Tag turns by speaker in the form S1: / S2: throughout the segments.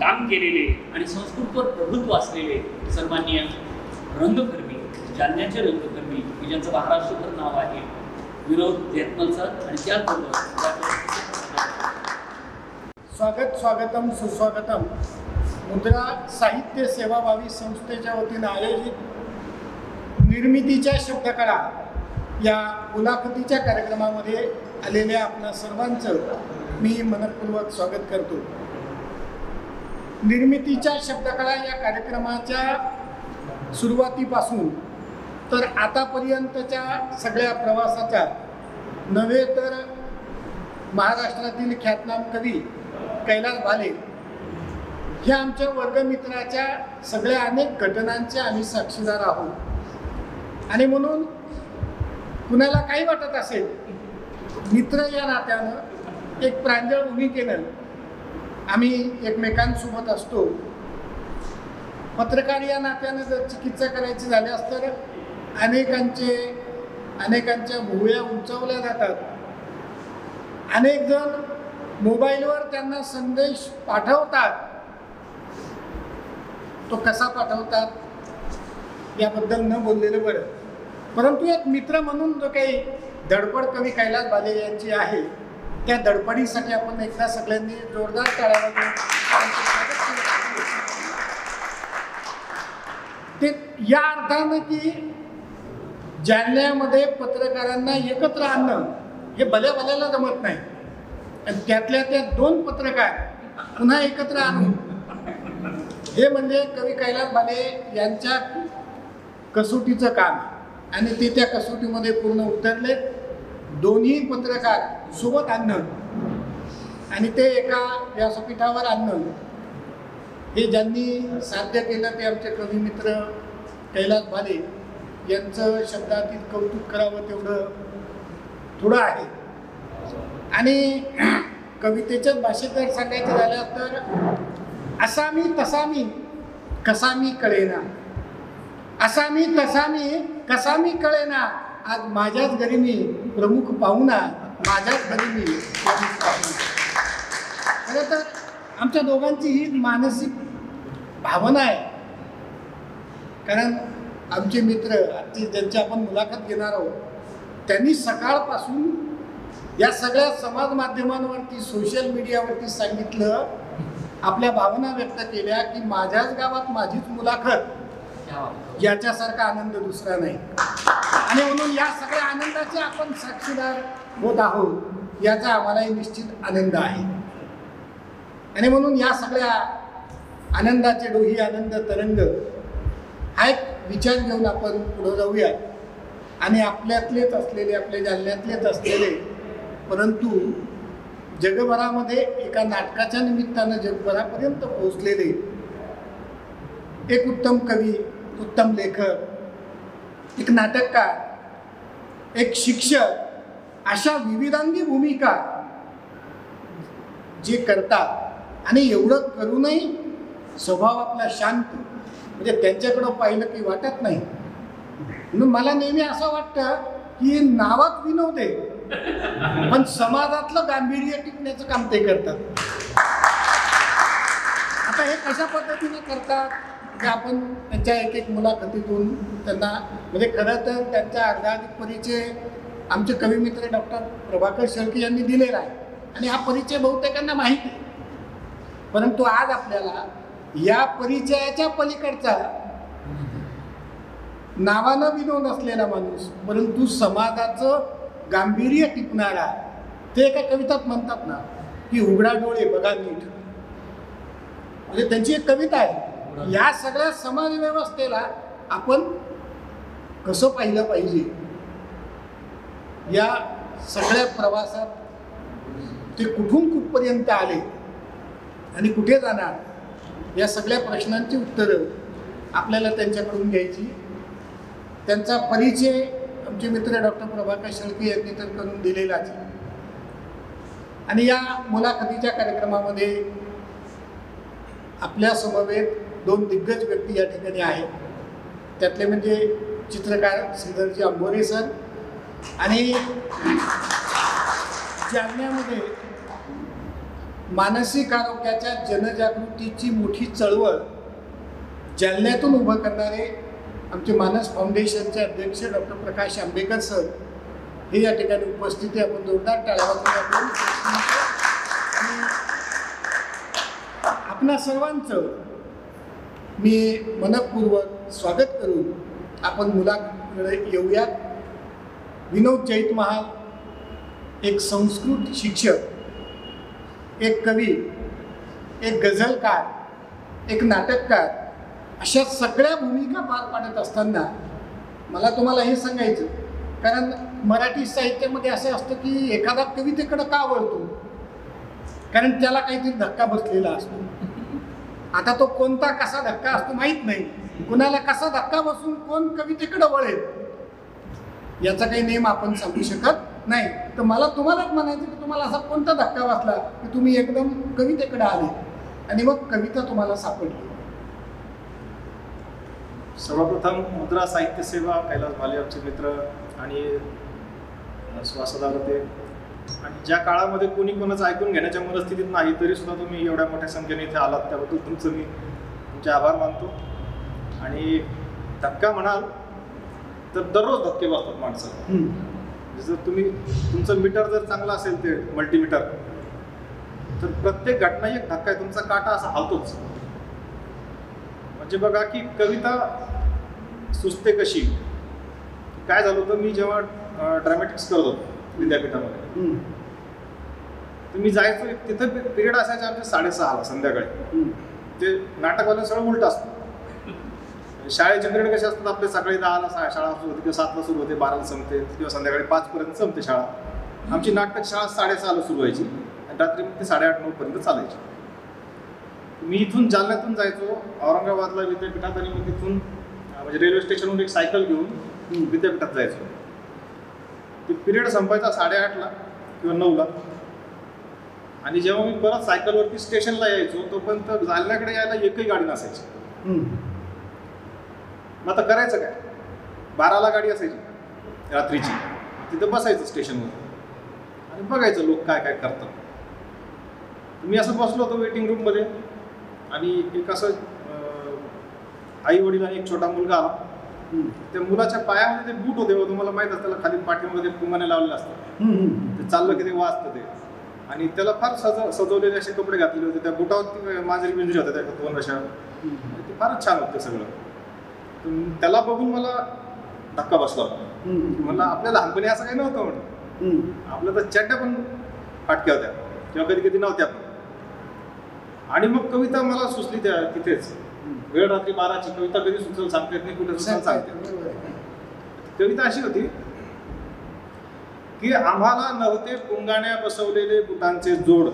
S1: काम केलेले आणि संस्कृतवर प्रभुत्व असलेले सन्माननीय रंगकर्मी जालन्याचे रंगकर्मी की ज्यांचं महाराष्ट्रभर नाव आहे विनोद जयत्मल सर आणि त्याचबरोबर
S2: स्वागत स्वागतम सुस्वागतम. मुद्रा साहित्य सेवाभावी संस्थेच्या वतीनं आयोजित निर्मितीच्या शब्दकला या मुलाखतीच्या कार्यक्रमामध्ये आलेल्या आपल्या सर्वांचं मी मनपूर्वक स्वागत करतो. निर्मितीच्या शब्दकला या कार्यक्रमाच्या सुरुवातीपासून तर आतापर्यंतच्या सगळ्या प्रवासाच्या नव्हे तर महाराष्ट्रातील ख्यातनाम कवी कैलास भाले ह्या आमच्या वर्गमित्राच्या सगळ्या अनेक घटनांचे आम्ही साक्षीदार आहोत. आणि म्हणून कुणाला काही वाटत असेल मित्र या नात्यानं एक प्रांजळ उभी केलं आम्ही एकमेकांसोबत असतो. पत्रकार या नात्यानं जर चिकित्सा करायची झाल्यास तर अनेकांचे अनेकांच्या भुवया उंचावल्या जातात. अनेक जण मोबाईलवर त्यांना संदेश पाठवतात. तो कसा पाठवतात? याबद्दल न बोललेलं बरं. परंतु एक मित्र म्हणून जो काही धडपड कवी कैलास बाले यांची आहे त्या दडपणीसाठी आपण एकदा सगळ्यांनी जोरदार टाळ्या ते या अर्थानं की जालन्यामध्ये पत्रकारांना एकत्र आणणं हे भल्या भल्याला जमत नाही. आणि त्यातल्या त्या दोन पत्रकार पुन्हा एकत्र आणून हे म्हणजे कवी कैलास बाले यांच्या कसोटीचं काम. आणि ते त्या कसोटीमध्ये पूर्ण उतरले दोन्ही पत्रकार सोबत आणणं आणि ते एका व्यासपीठावर आणणं हे ज्यांनी साध्य केलं ते आमचे कवी मित्र कैलास भाले यांचं शब्दातील कौतुक करावं तेवढं थोडं आहे. आणि कवितेच्याच भाषेत जर सांगायचं झालं तर असा मी तसा मी कसा मी कळेना. असा मी तसा मी कसा मी कळेना. आज माझ्याच घरी मी प्रमुख पाहुणा माझ्याच घरी मी प्रमुख पाहुणा खरं तर आमच्या दोघांची ही मानसिक भावना आहे. कारण आमचे मित्र आजची ज्यांची आपण मुलाखत घेणार आहोत त्यांनी सकाळपासून या सगळ्या समाज माध्यमांवरती सोशल मीडियावरती सांगितलं आपल्या भावना व्यक्त केल्या की माझ्याच गावात माझीच मुलाखत. याच्यासारखा आनंद दुसरा नाही. आणि म्हणून या सगळ्या आनंदाचे आपण साक्षीदार होत आहोत याचा आम्हालाही निश्चित आनंद आहे. आणि म्हणून या सगळ्या आनंदाचे डोही आनंद तरंग हा एक विचार घेऊन आपण पुढं जाऊया आणि आपल्यातलेच असलेले आपल्या जालन्यातलेच असलेले परंतु जगभरामध्ये एका नाटकाच्या निमित्तानं जगभरापर्यंत पोहोचलेले एक उत्तम कवी उत्तम लेखक एक नाटककार एक शिक्षक अशा विविधांगी भूमिका जे करतात. आणि एवढं करूनही स्वभाव आपला शांत. म्हणजे त्यांच्याकडं पाहिलं की वाटत नाही. म्हणून मला नेहमी असं वाटतं की नावात विनोद आहे पण समाजातलं गांभीर्य टिकण्याचं काम ते करतात. आता हे कशा पद्धतीने करतात? आपण त्यांच्या एक एक मुलाखतीतून त्यांना म्हणजे खरं तर त्यांचा अर्धाधिक परिचय आमचे कविमित्र डॉक्टर प्रभाकर शेळके यांनी दिलेला आहे. आणि हा परिचय बहुतेकांना माहीत आहे. परंतु आज आपल्याला या परिचयाच्या पलीकडचा नावानं विनोद असलेला माणूस परंतु समाजाचं गांभीर्य टिकणारा ते एका कवितात म्हणतात ना की उघडा डोळे बघा नीट. म्हणजे त्यांची एक कविता आहे. या सगळ्या समाज व्यवस्थेला आपण कसं पाहिलं पाहिजे? या सगळ्या प्रवासात ते कुठून कुठपर्यंत आले आणि कुठे जाणार? या सगळ्या प्रश्नांची उत्तरं आपल्याला त्यांच्याकडून घ्यायची. त्यांचा परिचय आमचे मित्र डॉक्टर प्रभाकर शेळके यांनी तर करून दिलेलाच आहे. आणि या मुलाखतीच्या कार्यक्रमामध्ये आपल्या समवेत दोन दिग्गज व्यक्ती या ठिकाणी आहेत. त्यातले म्हणजे चित्रकार श्रीधरजी आंबोरे सर आणि जालन्यामध्ये मानसिक आरोग्याच्या जनजागृतीची मोठी चळवळ जालन्यातून उभं करणारे आमचे मानस फाउंडेशनचे अध्यक्ष डॉक्टर प्रकाश आंबेकर सर हे या ठिकाणी उपस्थित आहे. आपण जोरदार टाळावा आणि आपणा सर्वांचं मी मनपूर्वक स्वागत करून आपण मुलाकडे येऊयात. विनोद जैत महाल एक संस्कृत शिक्षक एक कवी एक गझलकार एक नाटककार अशा सगळ्या भूमिका पार पाडत असताना मला तुम्हाला हे सांगायचं कारण मराठी साहित्यामध्ये असं असतं की एखादा कवितेकडं का वळतो? कारण त्याला काहीतरी धक्का बसलेला असतो. आता तो कोणता कसा धक्का असतो माहीत नाही. कुणाला कसा धक्का बसून कोण कवितेकडे वळेल याचा काही नेम आपण सांगू शकत नाही. तर मला तुम्हालाच म्हणायचं की तुम्हाला असा कोणता धक्का बसला की तुम्ही एकदम कवितेकडे आले आणि मग कविता तुम्हाला सापडली.
S3: सर्वप्रथम मुद्रा साहित्य सेवा कैलास भाले आमचे मित्र आणि श्वासदार होते. आणि ज्या काळामध्ये कोणी कोणाचं ऐकून घेण्याच्या मनस्थितीत नाही तरी सुद्धा तुम्ही एवढ्या मोठ्या संख्येने इथे आलात. त्याबद्दल तुमचं मी तुमचे आभार मानतो. आणि धक्का म्हणाल तर दररोज धक्के बसतात माणसाला म्हणजे जर तुम्ही तुमचं मीटर जर चांगलं असेल ते मल्टीमीटर तर प्रत्येक घटना एक धक्का आहे. तुमचा काटा असा हलतोच. म्हणजे बघा की कविता सुचते कशी? काय झालं होतं? मी जेव्हा ड्रॅमॅटिक्स करत होतो विद्यापीठामध्ये. तर मी जायचो तिथं पिरियड असायचे आमचे साडेसहाला संध्याकाळी. ते नाटकवालं सगळं उलट असतं. शाळेचे पिरियड कसे असतात आपले सकाळी दहाला शाळा सुरू होते किंवा सातला सुरू होते बाराला संपते किंवा संध्याकाळी पाचपर्यंत संपते शाळा. आमची नाटक शाळा साडेसहाला सुरू व्हायची आणि रात्री मग ते साडेआठ नऊ पर्यंत चालायची. मी इथून जालन्यातून जायचो औरंगाबादला विद्यापीठात आणि मग तिथून म्हणजे रेल्वे स्टेशनवरून एक सायकल घेऊन विद्यापीठात जायचो. ते पिरियड संपायचा साडेआठला किंवा नऊला. आणि जेव्हा मी परत सायकलवरती स्टेशनला यायचो तोपर्यंत जालन्याकडे यायला एकही गाडी नसायची. मग आता करायचं काय? बाराला गाडी असायची रात्रीची. तिथं बसायचं स्टेशनवर आणि बघायचं लोक काय काय करतात. मी असं बसलो होतो वेटिंग रूममध्ये आणि एक असं आई वडील आणि एक छोटा मुलगा आला. त्या मुलाच्या पायामध्ये ते बूट होते तुम्हाला माहीत असतं त्याला खाली पाठीमध्ये पुंगाने लावलेले असतात. ते चाललं की ते वाजतं ते. आणि त्याला फार सज सजवलेले असे कपडे घातलेले होते. त्या बुटावरती मांजरी बिंजरी होत्या त्या दोन अशा. ते फारच छान होते सगळं. त्याला बघून मला धक्का बसला. म्हणलं आपल्या लहानपणी असं काही नव्हतं म्हणून आपल्या तर चड्ड्या पण फाटक्या होत्या. किंवा कधी कधी नव्हत्या पण. आणि मग कविता मला सुचली त्या तिथेच. वेळ रात्री बाराची कविता कधी सुचल सांगता येत नाही कुठे सुचल सांगते कविता अशी होती की आम्हाला नव्हते पुंगाण्या बसवलेले बुटांचे जोड.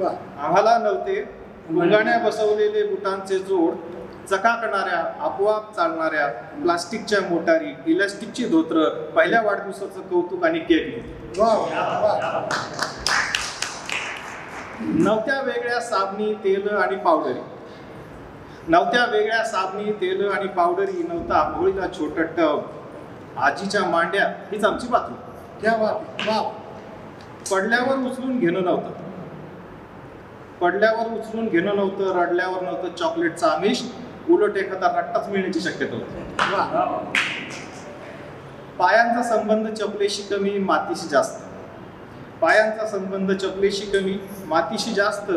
S3: आम्हाला नव्हते पुंगाण्या बसवलेले बुटांचे जोड चकाकणाऱ्या आपोआप चालणाऱ्या प्लास्टिकच्या मोटारी इलास्टिकची धोत्र पहिल्या वाढदिवसाचं कौतुक आणि केक नव्हत्या वेगळ्या साबणी तेल आणि पावडरी. नव्हत्या वेगळ्या साबणी तेल आणि पावडरी नव्हता. आंघोळीला छोट टब आजीच्या मांड्या हीच आमची बातमी.
S2: क्या बात वा
S3: पडल्यावर उचलून घेणं नव्हतं. पडल्यावर उचलून घेणं नव्हतं रडल्यावर नव्हतं चॉकलेटचा आमिष उलट एखादा रट्टाच मिळण्याची शक्यता होती. पायांचा संबंध चपलेशी कमी मातीशी जास्त. पायांचा संबंध चपलेशी कमी मातीशी जास्त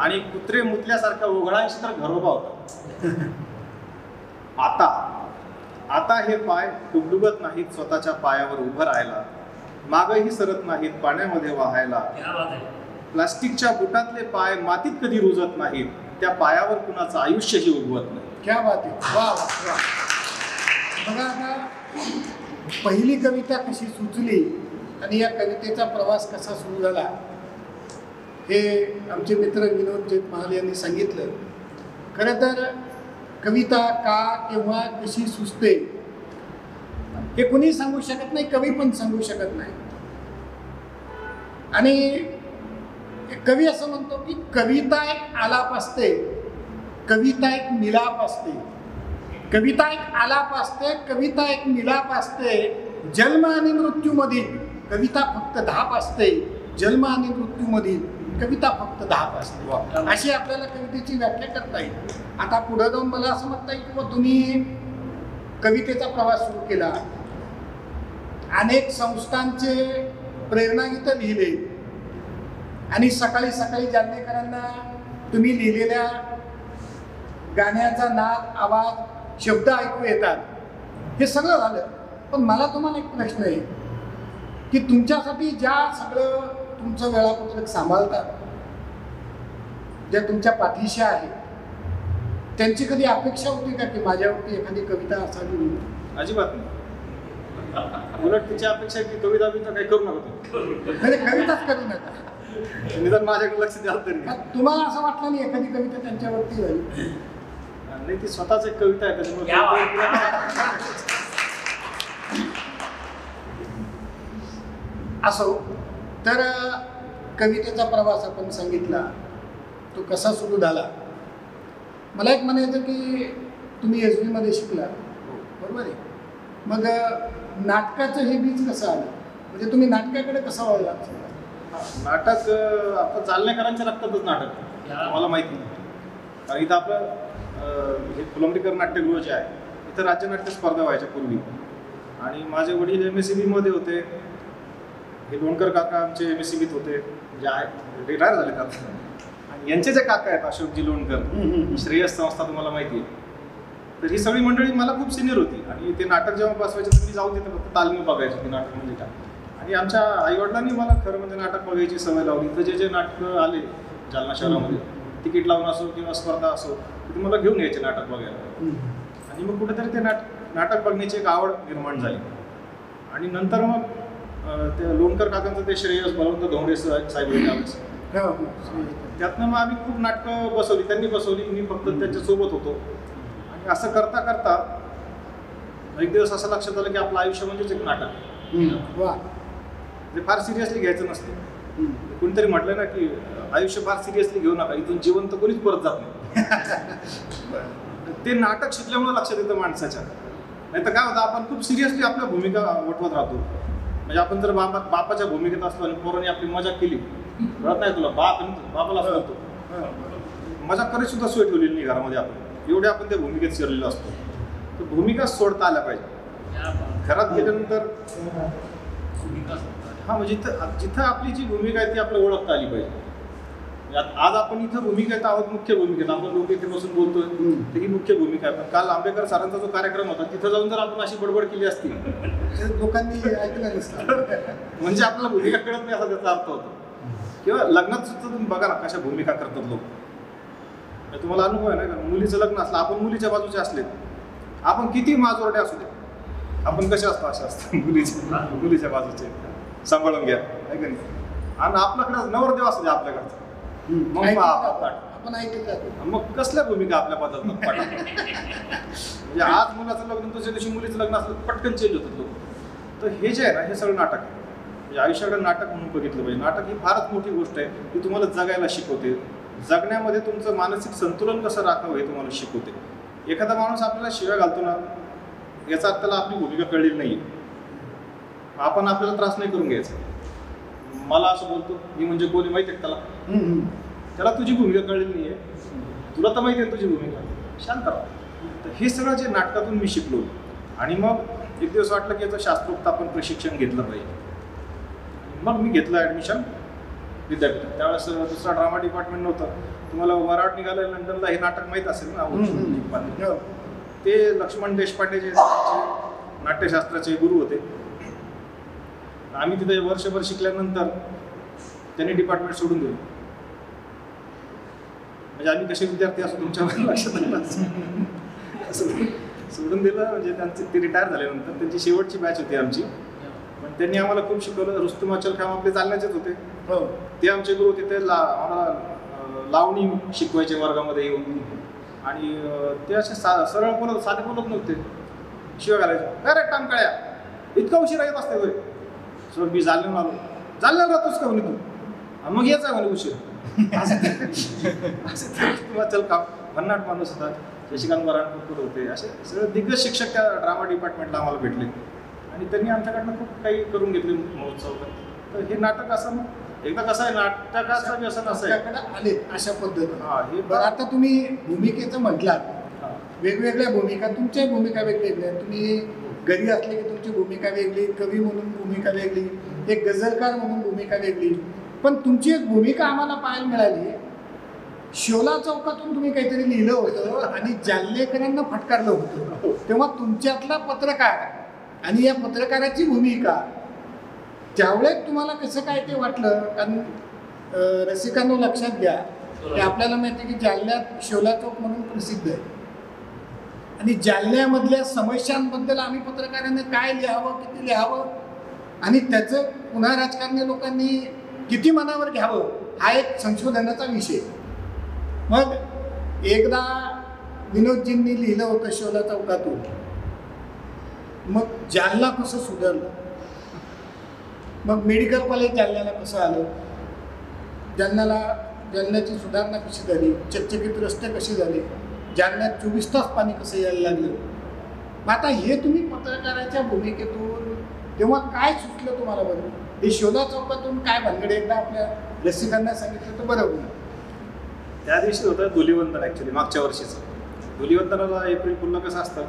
S3: आणि कुत्रे मुतल्यासारख्या ओघळांशी तर घरोबा होता. आता आता हे पाय डुगडुगत नाहीत स्वतःच्या पायावर उभं राहायला. मागही सरत नाहीत पाण्यामध्ये वाहायला.
S1: क्या बात आहे.
S3: प्लास्टिकच्या बुटातले पाय मातीत कधी रुजत नाहीत त्या पायावर कुणाचं आयुष्यही उगवत नाही.
S2: क्या बात आहे. वा वा वा. बघा आता पहिली कविता कशी सुचली आणि या कवितेचा प्रवास कसा सुरू झाला? हे आमचे मित्र विनोद जेत महाल यांनी सांगितलं. खरं तर कविता का केव्हा कशी सुचते? हे कुणी सांगू शकत नाही कवी पण सांगू शकत नाही. आणि कवी असं म्हणतो की कविता एक आलाप असते कविता एक मिलाप असते. कविता एक आलाप असते कविता एक मिलाप असते. जन्म आणि मृत्यूमधील कविता फक्त धाप असते जन्म आणि मृत्यूमधील कविता फक्त दहा
S3: वा.
S2: अशी आपल्याला कवितेची व्याख्या करता येईल. आता पुढे जाऊन मला असं म्हणता येईल की तुम्ही कवितेचा प्रवास सुरू केला. अनेक संस्थांचे प्रेरणागीत लिहिले. आणि सकाळी सकाळी जालनेकरांना तुम्ही लिहिलेल्या गाण्याचा नाद आवाज शब्द ऐकू येतात. हे सगळं झालं. पण मला तुम्हाला एक प्रश्न आहे की तुमच्यासाठी ज्या सगळं तुमचं वेळापत्रक सांभाळतात ज्या तुमच्या पाठीशी आहे त्यांची कधी अपेक्षा होती का की माझ्यावरती एखादी कविता असावी म्हणून?
S3: अजिबात नाही उलट तिची अपेक्षा की कविता बिविता काही करू नका
S2: म्हणजे कविताच करू नका.
S3: निदान माझ्याकडे लक्ष द्याल तरी
S2: का तुम्हाला असं वाटलं नाही एखादी कविता त्यांच्यावरती व्हावी
S3: नाही ती स्वतःच एक कविता आहे त्याच्यामुळे.
S2: असो तर कवितेचा प्रवास आपण सांगितला. तो कसा सुरू झाला? मला एक म्हणायचं की तुम्ही एसमध्ये शिकला. बरोबर आहे? मग नाटकाचं हे बीज कसं आलं? म्हणजे तुम्ही नाटकाकडे कसं वळला
S3: नाटक आपलं जालनेकरांच्या रक्तातच नाटक. मला माहिती नाही. कारण इथं आपलं हे फुलंब्रीकर नाट्यगृह जे आहे इथं राज्यनाट्य स्पर्धा व्हायच्या पूर्वी. आणि माझे वडील एम एस सी बीमध्ये होते. हे लोणकर काका आमचे एम एस सी बीत होते जे आहे रिटायर झाले आता. आणि यांचे जे काका आहेत अशोकजी लोणकर श्रेयस संस्था तुम्हाला माहिती आहे. तर ही सगळी मंडळी मला खूप सिनियर होती. आणि ते नाटक जेव्हा बसवायचे तर मी जाऊन तिथं फक्त तालमी बघायचो की नाटक म्हणजे काय. आणि आमच्या आईवडिलांनी मला खरं म्हणजे नाटक बघायची सवय लावली. इथं जे जे नाटकं आले जालना शहरामध्ये तिकीट लावून असो किंवा स्पर्धा असो तिथे मला घेऊन यायचे नाटक बघायला. आणि मग कुठेतरी ते नाट नाटक बघण्याची एक आवड निर्माण झाली. आणि नंतर मग ते लोणकर काकांचं ते श्रेयस बलवंत धोंडे साहेब त्यावेळेस. त्यातनं मग आम्ही खूप नाटकं बसवली त्यांनी बसवली मी फक्त त्यांच्यासोबत होतो. आणि असं करता करता एक दिवस असं लक्षात आलं की आपलं आयुष्य म्हणजेच एक नाटक.
S2: वा.
S3: ते फार सिरियसली घ्यायचं नसतं. कुणीतरी म्हटलं ना की आयुष्य फार सिरियसली घेऊ नका इथून जिवंत कोणीच परत जात नाही. ते नाटक शिकल्यामुळे लक्षात येतं माणसाच्या. नाही तर काय होतं आपण खूप सिरियसली आपल्या भूमिका वटवत राहतो. म्हणजे आपण जर बापा बापाच्या भूमिकेत असलो आणि पोरांनी आपली मजा केली कळत नाही तुला? बाप बापाला म्हणतो मजा करत सुद्धा सोय ठेवलेली नाही घरामध्ये आपण. एवढे आपण त्या भूमिकेत शिरलेलो असतो. तर भूमिका सोडता आल्या पाहिजे. घरात गेल्यानंतर
S1: भूमिका सांगतात.
S3: हा म्हणजे जिथं जिथं आपली जी भूमिका आहे ती आपल्याला ओळखता आली पाहिजे. आज आपण इथं भूमिकेत आहोत मुख्य भूमिकेत. आपण लोक इथे बसून बोलतोय. तर ही मुख्य भूमिका आहे. पण काल आंबेडकर सरांचा जो कार्यक्रम होता तिथं जाऊन जर आपण अशी बडबड केली असती.
S2: लोकांनी ऐकलं नसतं.
S3: म्हणजे आपल्याला भूमिका कळत नाही असा त्याचा अर्थ होतो. किंवा लग्नात सुद्धा तुम्ही बघा ना कशा भूमिका करतात लोक. तुम्हाला अनुभव आहे ना का? मुलीचं लग्न असलं आपण मुलीच्या बाजूचे असले आपण किती माजोरडे असू दे आपण कसे असतो असे असतो मुलीच्या मुलीच्या बाजूचे. सांभाळून घ्या. नाही? आणि आपल्याकडे नवरदेव असू दे आपल्याकडचं. मग. पाठ.
S2: आपण ऐकत राहतो
S3: मग कसल्या भूमिका आपल्या बदलतात? म्हणजे आज मुलाचं लग्न दुसऱ्या दिवशी मुलीचं लग्न असलं पटकन चेंज होतात लोक. तर हे जे आहे ना हे सगळं नाटक आहे. म्हणजे आयुष्याकडे नाटक म्हणून बघितलं पाहिजे. नाटक ही फारच मोठी गोष्ट आहे ती तुम्हाला जगायला शिकवते. जगण्यामध्ये तुमचं मानसिक संतुलन कसं राखावं हे तुम्हाला शिकवते. एखादा माणूस आपल्याला शिव्या घालतो ना याचा अर्थ त्याला आपली भूमिका कळलेली नाही आपण आपल्याला त्रास नाही करून घ्यायचा. मला असं बोलतो मी म्हणजे कोणी माहिती आहे त्याला. त्याला तुझी भूमिका कळलेली नाही आहे तुला तर माहिती आहे तुझी भूमिका. शांत राहा. तर हे सगळं जे नाटकातून मी शिकलो आणि मग एक दिवस वाटलं की याचं शास्त्रोक्त आपण प्रशिक्षण घेतलं पाहिजे. मग मी घेतलं ॲडमिशन विद्यापीठात. त्यावेळेस दुसरा ड्रामा डिपार्टमेंट नव्हतं. तुम्हाला वराड निघालं लंडनला हे नाटक माहीत असेल ना. ते लक्ष्मण देशपांडे जे नाट्यशास्त्राचे गुरु होते आम्ही तिथे वर्षभर शिकल्यानंतर त्यांनी डिपार्टमेंट सोडून दिलं. म्हणजे आम्ही कसे विद्यार्थी असो तुमच्या लक्षात. सोडून दिलं म्हणजे त्यांचे ते रिटायर झाल्यानंतर त्यांची शेवटची बॅच होती आमची. पण त्यांनी आम्हाला खूप शिकवलं रुस्तुमाचल काम आपले चालण्याचेच होते.
S2: हो.
S3: ते आमचे गुरु होते ते ला आम्हाला लावणी शिकवायचे वर्गामध्ये येऊन. आणि ते असे सा सरळ बोलत साधे बोलत नव्हते. शिवाय घालायचे. काय रे टाम काळ्या इतका उशिरा येत असते होय. सो मी जालन्यावर आलो जालन्यावर राहतोस का म्हणे तू "हा, मग यायचा म्हणे उशीर. असं चल काम भन्नाट माणूस होता. शशिकांत बराणपूर होते? असे सगळे दिग्गज शिक्षक त्या ड्रामा डिपार्टमेंटला आम्हाला भेटले. आणि त्यांनी आमच्याकडनं खूप काही करून घेतले महोत्सव. तर हे नाटक असं मग. एकदा कसं आहे नाटकाचं व्यसन असं आहे.
S2: आले अशा पद्धतीने.
S3: हा हे
S2: बरं आता तुम्ही भूमिकेचं म्हटलात. वेगवेगळ्या भूमिका तुमच्या भूमिका वेगवेगळ्या तुम्ही घरी असले की तुमची भूमिका वेगळी कवी म्हणून भूमिका वेगळी एक गझलकार म्हणून भूमिका वेगळी. पण तुमची एक भूमिका आम्हाला पाहायला मिळाली. शोला चौकातून तुम्ही काहीतरी लिहिलं होतं आणि जालनेकरांना फटकारलं होतं. तेव्हा तुमच्यातला पत्रकार आणि या पत्रकाराची भूमिका त्यावेळेस तुम्हाला कसं काय ते वाटलं? कारण रसिकांना लक्षात घ्या की आपल्याला माहिती आहे की जालन्यात शोला चौक म्हणून प्रसिद्ध आहे. आणि जालन्यामधल्या समस्यांबद्दल आम्ही पत्रकारांनी काय लिहावं किती लिहावं? आणि त्याचं पुन्हा राजकारणी लोकांनी किती मनावर घ्यावं हा एक संशोधनाचा विषय. मग एकदा विनोदजींनी लिहिलं होतं शोला चौकातून. मग जालना कसं सुधारलं? मग मेडिकल कॉलेज जालन्याला कसं आलं? जालन्याला जालन्याची सुधारणा कशी झाली? चकचकीत रस्ते कसे झाले? जालन्यात चोवीस तास पाणी कसं यायला लागलं? मग आता हे तुम्ही पत्रकाराच्या भूमिकेतून तेव्हा काय सुचलं तुम्हाला बरं? हे शोधा चौकातून काय भानगडे एकदा आपल्या रसिकांना सांगितलं तर बरं होईल.
S3: त्या दिवशी होतं धुलिवंदन ॲक्च्युली मागच्या वर्षीचं. धुलिवंदनाला एप्रिल पुन्हा कसं असतं?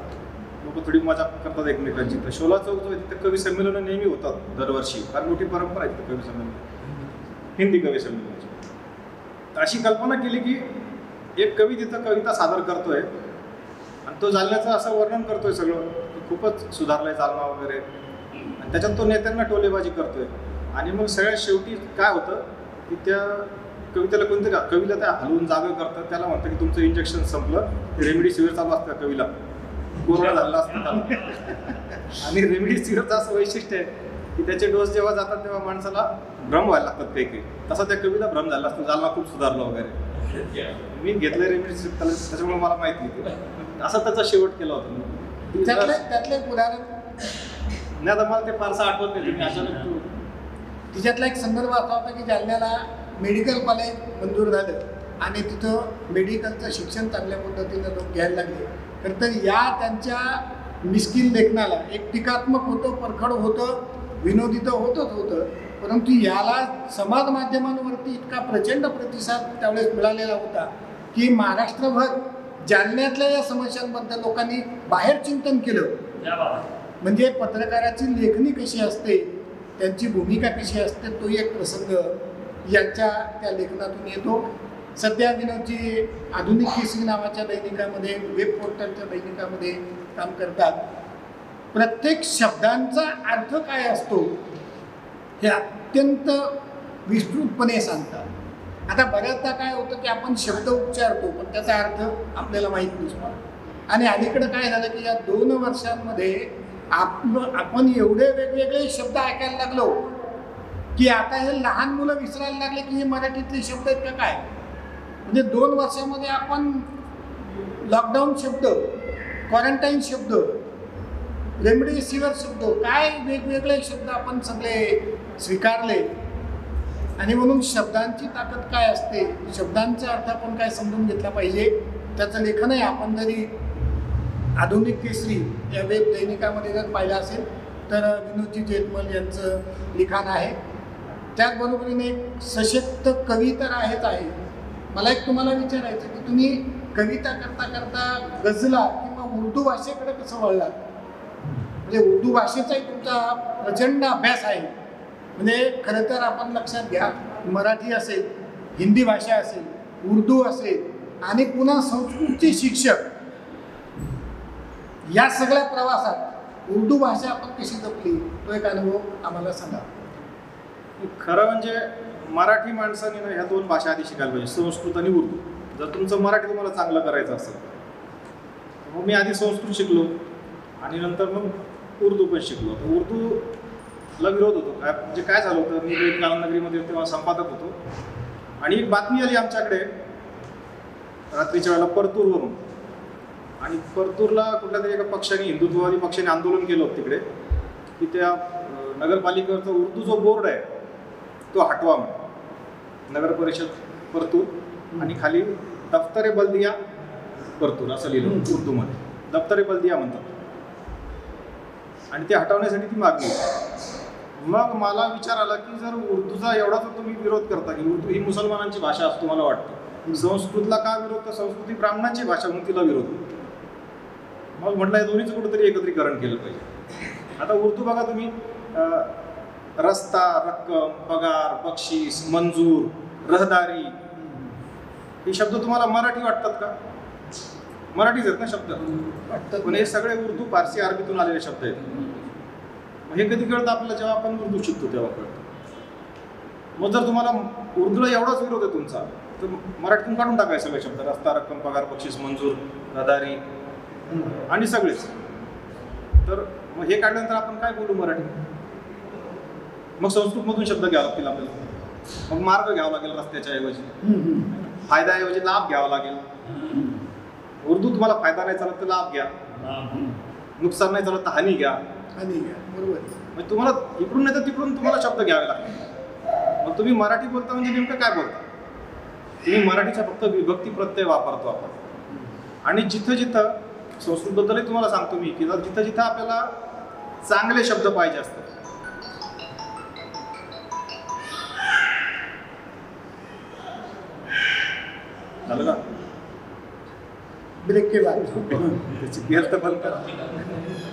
S3: लोक थोडी मजा करतात एकमेकांची. तर शोला चौक जो आहे तिथे कवी संमेलन नेहमी होतात दरवर्षी. फार मोठी परंपरा आहे तिथे कवी संमेलन. हिंदी कवी संमेलनाची. तर अशी कल्पना केली की एक कवी तिथं कविता सादर करतोय. आणि तो जालन्याचं असं वर्णन करतोय सगळं की खूपच सुधारलंय जालना वगैरे. आणि त्याच्यात तो नेत्यांना टोलेबाजी करतोय. आणि मग सगळ्यात शेवटी काय होतं की त्या कवितेला कोणतरी कवीला त्या हलवून जागं करतं त्याला म्हणतं की तुमचं इंजेक्शन संपलं रेमेडी सिव्हिर चालू असतं कवीला. कोरोना झालेला असतं त्याला. आणि रेमेडी सिव्हिरचं असं वैशिष्ट्य आहे की त्याचे डोस जेव्हा जातात तेव्हा माणसाला भ्रम व्हायला लागतात काही काही तसा त्या कवीला भ्रम झाला असतो. जालना खूप सुधारला वगैरे. मी घेतलं रेमेडी सिव्हिर त्याला त्याच्यामुळे मला माहिती आहे असा त्याचा शेवट केला होता.
S2: त्यातलं एक उदाहरण
S3: नाही आता मला ते फारसं आठवत नाही अचानक
S2: तिच्यातला एक संदर्भ असा होता की जालन्याला मेडिकल कॉलेज मंजूर झालं आणि तिथं मेडिकलचं शिक्षण चांगल्या पद्धतीनं लोक घ्यायला लागले. तर तर या त्यांच्या मिस्किल लेखनाला एक टीकात्मक होतं परखड होतं विनोदी तर होतच होतं. परंतु याला समाज माध्यमांवरती इतका प्रचंड प्रतिसाद त्यावेळेस मिळालेला होता. की महाराष्ट्रभर जालन्यातल्या या समस्यांबद्दल लोकांनी बाहेर चिंतन केलं. म्हणजे पत्रकाराची लेखणी कशी असते त्यांची भूमिका कशी असते तो एक प्रसंग यांच्या त्या लेखनातून येतो. सध्या विनोदजी आधुनिक केसरी नावाच्या दैनिकामध्ये वेब पोर्टलच्या दैनिकामध्ये काम करतात. प्रत्येक शब्दांचा अर्थ काय असतो हे अत्यंत विस्तृतपणे सांगतात. आता बऱ्याचदा काय होतं की आपण शब्द उच्चारतो पण त्याचा अर्थ आपल्याला माहीत नसतो. आणि अलीकडं काय झालं की या दोन वर्षांमध्ये आपलं आपण एवढे वेगवेगळे शब्द ऐकायला लागलो की आता हे लहान मुलं विसरायला लागले की हे मराठीतले शब्द आहेत का काय? म्हणजे दोन वर्षामध्ये आपण लॉकडाऊन शब्द क्वारंटाईन शब्द रेमडेसिवीर शब्द काय वेगवेगळे शब्द आपण सगळे स्वीकारले? आणि म्हणून शब्दांची ताकद काय असते? शब्दांचा अर्थ आपण काय समजून घेतला पाहिजे? त्याचं लेखन आहे. आपण जरी आधुनिक केसरी या वेब दैनिकामध्ये जर पाहिलं असेल तर विनोदजी जेतमल यांचं लिखाण आहे. त्याचबरोबरीने एक सशक्त कवी तर आहेच आहे. मला एक तुम्हाला विचारायचं की तुम्ही कविता करता करता गझला किंवा उर्दू भाषेकडे कसं वळलात? म्हणजे उर्दू भाषेचाही तुमचा प्रचंड अभ्यास आहे. म्हणजे खरं तर आपण लक्षात घ्या मराठी असेल हिंदी भाषा असेल उर्दू असेल आणि पुन्हा संस्कृतचे शिक्षक या सगळ्या प्रवासात उर्दू भाषा आपण कशी जपली तो एक अनुभव आम्हाला सांगा.
S3: खरं म्हणजे मराठी माणसाने ना ह्या दोन भाषा आधी शिकायला पाहिजे संस्कृत आणि उर्दू. जर तुमचं मराठी तुम्हाला चांगलं करायचं असेल मग मी आधी संस्कृत शिकलो आणि नंतर मग उर्दू पण शिकलो. तर उर्दूला विरोध होतो. काय म्हणजे काय झालं होतं? मी एक नगरीमध्ये तेव्हा संपादक होतो. आणि एक बातमी आली आमच्याकडे रात्रीच्या वेळेला परतूरवरून. आणि परतूरला कुठल्या तरी एका पक्षाने हिंदुत्ववादी पक्षाने आंदोलन केलं होतं तिकडे की त्या नगरपालिकेचा नगरपालिकेवरचा उर्दू जो बोर्ड आहे तो हटवा म्हणून. नगर परिषद परतूर आणि खाली दफ्तरे बल्दिया परतूर असं लिहिलं उर्दूमध्ये. दफ्तरे बल्दिया म्हणतात. आणि ते हटवण्यासाठी ती मागणी मग मला विचार आला की जर उर्दूचा एवढा जर तुम्ही विरोध करता की उर्दू ही मुसलमानांची भाषा असं तुम्हाला वाटतं. संस्कृतला का विरोध तर संस्कृती ब्राह्मणांची भाषा म्हणून तिला विरोध. मग म्हटलं दोन्हीचं कुठंतरी एकत्रीकरण केलं पाहिजे. आता उर्दू बघा तुम्ही. रस्ता रक्कम पगार बक्षीस मंजूर रहदारी. हे शब्द तुम्हाला मराठी वाटतात का? मराठीच आहेत ना शब्द? पण हे सगळे उर्दू फारसी अरबीतून आलेले शब्द आहेत. हे कधी कळतं आपल्याला जेव्हा आपण उर्दू शिकतो तेव्हा कळतं? मग जर तुम्हाला उर्दूला एवढाच विरोध आहे तुमचा तर मराठीतून काढून टाकायचे सगळे शब्द रस्ता रक्कम पगार बक्षीस मंजूर रहदारी आणि सगळेच. तर मग हे काढल्यानंतर आपण काय बोलू मराठी? मग संस्कृतमधून शब्द घ्यावे लागतील आपल्याला. मग मार्ग घ्यावा लागेल रस्त्याच्या ऐवजी. फायद्याऐवजी लाभ घ्यावा लागेल. उर्दू तुम्हाला फायदा नाही चालत तर लाभ घ्या. नुकसान नाही चालत तर हानी घ्या.
S2: आणि बरोबर. आहे.
S3: म्हणजे तुम्हाला इकडून नाही तर तिकडून तुम्हाला शब्द घ्यावे लागतील मग तुम्ही मराठी बोलता म्हणजे नेमकं काय बोलता? तुम्ही मराठीचा फक्त विभक्ती प्रत्यय वापरतो आपण. आणि जिथं जिथं संस्कृतबद्दलही तुम्हाला सांगतो मी की जर जिथं जिथं आपल्याला चांगले शब्द पाहिजे असतात. झालं का?
S2: ब्रेक के बाद.
S3: त्याची तर बंद करा.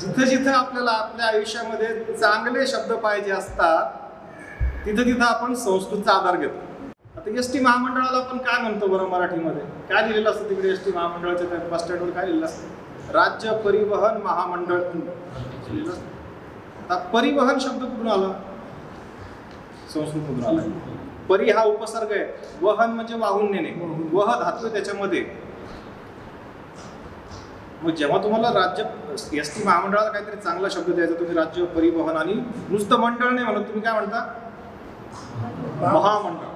S3: जिथं जिथं आपल्याला आपल्या आयुष्यामध्ये चांगले शब्द पाहिजे असतात तिथं तिथं आपण संस्कृतचा आधार घेतो. आता एस टी महामंडळाला आपण काय म्हणतो बरं मराठीमध्ये? काय लिहिलेलं असतं तिकडे एस टी महामंडळाच्या बस स्टँडवर काय लिहिलेलं असतं? राज्य परिवहन महामंडळ. लिहिलेलं असतं. आता परिवहन शब्द कुठून आला? संस्कृतमधून आला. परी हा उपसर्ग आहे. वहन म्हणजे वाहून नेणे. वह धातू त्याच्यामध्ये. मग जेव्हा तुम्हाला राज्य एस टी महामंडळाला काहीतरी चांगला शब्द द्यायचा तुम्ही राज्य परिवहन आणि नुसतं मंडळ नाही म्हणत तुम्ही काय म्हणता? महामंडळ.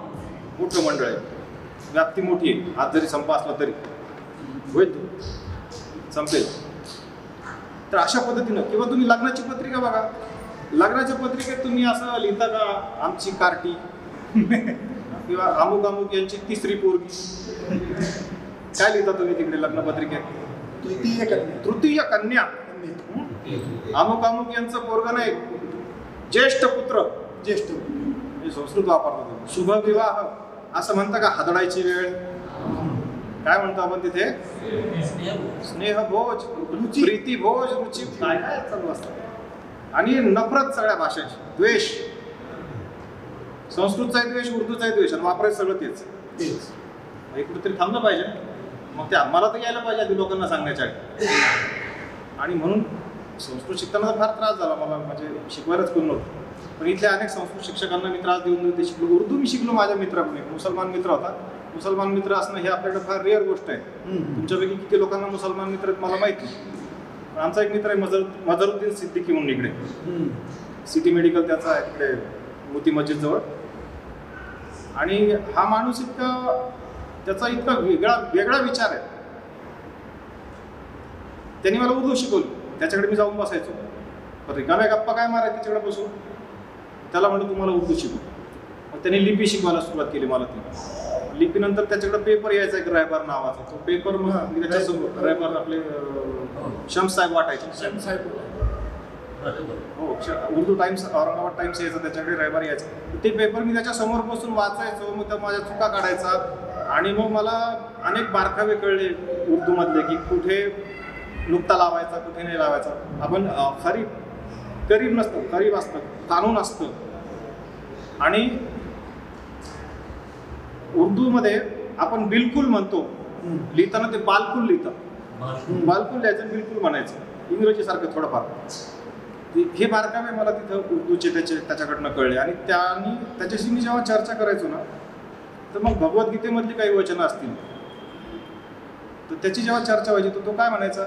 S3: मोठं मंडळ आहे. व्याप्ती मोठी आहे. आज जरी संप असला तरी. होईल संपेल. तर अशा पद्धतीनं किंवा तुम्ही लग्नाची पत्रिका बघा. लग्नाच्या पत्रिकेत तुम्ही असं लिहिता का आमची कार्टी? किंवा अमुक अमुक यांची तिसरी पोरगी? काय लिहिता तुम्ही तिकडे लग्न पत्रिकेत
S2: तृतीय कन्या.
S3: तृतीय कन्या. अमुक अमुक यांचं पोरग नाही. ज्येष्ठ पुत्र.
S2: ज्येष्ठ
S3: संस्कृत वापरतो. शुभ विवाह असं म्हणता का? हदडायची वेळ. काय म्हणतो आपण तिथे? स्नेह भोज रुची. प्रीती भोज रुची. काय काय चालू असतं? आणि नफरत सगळ्या भाषांची. द्वेष. संस्कृतचाही द्वेष उर्दूचाही द्वेष. आणि वापरायचं सगळं तेच.
S2: तेच.
S3: कुठेतरी थांबलं पाहिजे. मग ते आम्हाला तर यायला पाहिजे आधी लोकांना सांगण्याच्या आधी. आणि म्हणून संस्कृत शिकताना तर फार त्रास झाला मला म्हणजे शिकवायलाच कोण नव्हतं. पण इथल्या अनेक संस्कृत शिक्षकांना मी त्रास देऊन ते शिकलो. उर्दू मी शिकलो माझ्या मित्राकडून एक मुसलमान मित्र होता. मुसलमान मित्र असणं हे आपल्याकडे फार रेअर गोष्ट आहे. तुमच्यापैकी किती लोकांना मुसलमान मित्र आहेत मला माहिती पण आमचा एक मित्र आहे मजर मजरुद्दीन सिद्दीकी म्हणून इकडे. सिटी मेडिकल त्याचा आहे तिकडे मोती मस्जिद जवळ आणि हा माणूस इतका त्याचा इतका वेगळा वेगळा विचार आहे. त्यांनी मला उर्दू शिकवली. त्याच्याकडे मी जाऊन बसायचो. पण रिकाम्या गप्पा काय माराय त्याच्याकडे बसून? त्याला म्हणलं तुम्हाला उर्दू शिकू मग त्यांनी लिपी शिकवायला सुरुवात केली मला ती लिपीनंतर त्याच्याकडे पेपर यायचा एक रायबार नावाचा. तो पेपर मग त्याच्यासमोर रायबार. आपले अं, शम्स साहेब वाटायचे.
S2: साहेब
S3: हो उर्दू टाइम्स औरंगाबाद टाइम्स यायचं त्याच्याकडे रविवारी यायचं. ते पेपर मी त्याच्यासमोर बसून वाचायचो. मग त्या माझ्या चुका काढायचा. आणि मग मला अनेक बारकावे कळले उर्दूमधले की कुठे नुकता लावायचा कुठे नाही लावायचा. आपण खरीब करीब नसतं खरीब असतं कानून असतं. आणि उर्दूमध्ये आपण बिलकुल म्हणतो. लिहिताना ते बालकुल लिहितं बालकुल. लिहायचं बिलकुल म्हणायचं. इंग्रजीसारखं थोडंफार. हे बारकावे मला तिथं उर्दूचे त्याचे त्याच्याकडनं कळले. आणि त्यांनी त्याच्याशी मी जेव्हा चर्चा करायचो ना तर मग भगवद्गीतेमधली काही वचनं असतील. तर त्याची जेव्हा चर्चा व्हायची तर तो काय म्हणायचा?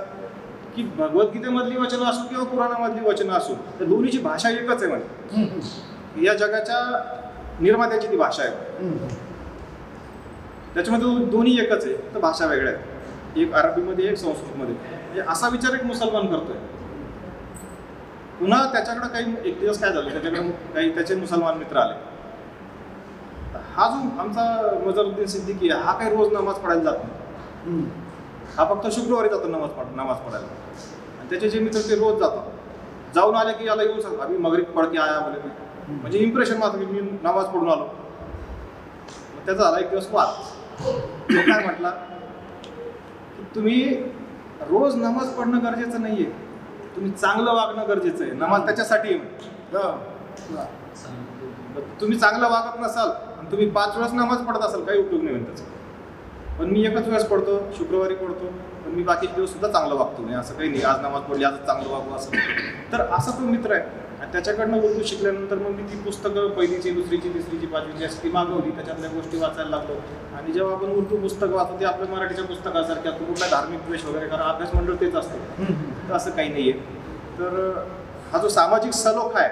S3: की भगवद्गीतेमधली वचनं असो किंवा पुराणामधली वचनं असो तर दोन्हीची भाषा एकच आहे म्हणे. या जगाच्या निर्मात्याची ती भाषा आहे. त्याच्यामध्ये दोन्ही एकच आहे तर भाषा वेगळ्या आहेत. एक अरबीमध्ये एक संस्कृतमध्ये. म्हणजे असा विचार एक मुसलमान करतोय. पुन्हा त्याच्याकडे काही एक दिवस काय झालं? त्याच्याकडे काही त्याचे मुसलमान मित्र आले. हा जो आमचा मजरुद्दीन सिद्दीकी आहे, हा काही रोज नमाज पडायला जात नाही. हा फक्त शुक्रवारी जातो नमाज पड नमाज पडायला. आणि त्याचे जे मित्र ते रोज जातात. जाऊन आले की याला येऊन सांग आम्ही मगरीब पड के आया बोले म्हणजे इम्प्रेशन मात्र मी नमाज पडून आलो. मग त्याचा झाला एक दिवस वाद. काय म्हटला तुम्ही रोज नमाज पडणं गरजेचं नाहीये. तुम्ही चांगलं वागणं गरजेचं आहे. नमाज त्याच्यासाठी तुम्ही चांगलं वागत नसाल आणि तुम्ही पाच वेळेस नमाज पडत असाल काही उपयोग नाही त्याचा. पण मी एकच वेळेस पडतो शुक्रवारी पडतो पण मी बाकीचे दिवस सुद्धा चांगलं वागतो नाही असं काही नाही. आज नमाज पडली आज चांगलं वागू असं. तर असा तो मित्र आहे. आणि त्याच्याकडनं उर्दू शिकल्यानंतर मग मी ती पुस्तकं पहिलीची दुसरीची तिसरीची पाचवीची अशी ती मागवली. त्याच्यातल्या गोष्टी वाचायला लागलो. आणि जेव्हा आपण उर्दू पुस्तक वाचतो ते आपल्या मराठीच्या पुस्तकासारख्या कुठला धार्मिक द्वेष वगैरे कारण अभ्यास मंडळ तेच असतं. तर असं काही नाही आहे तर हा जो सामाजिक सलोख आहे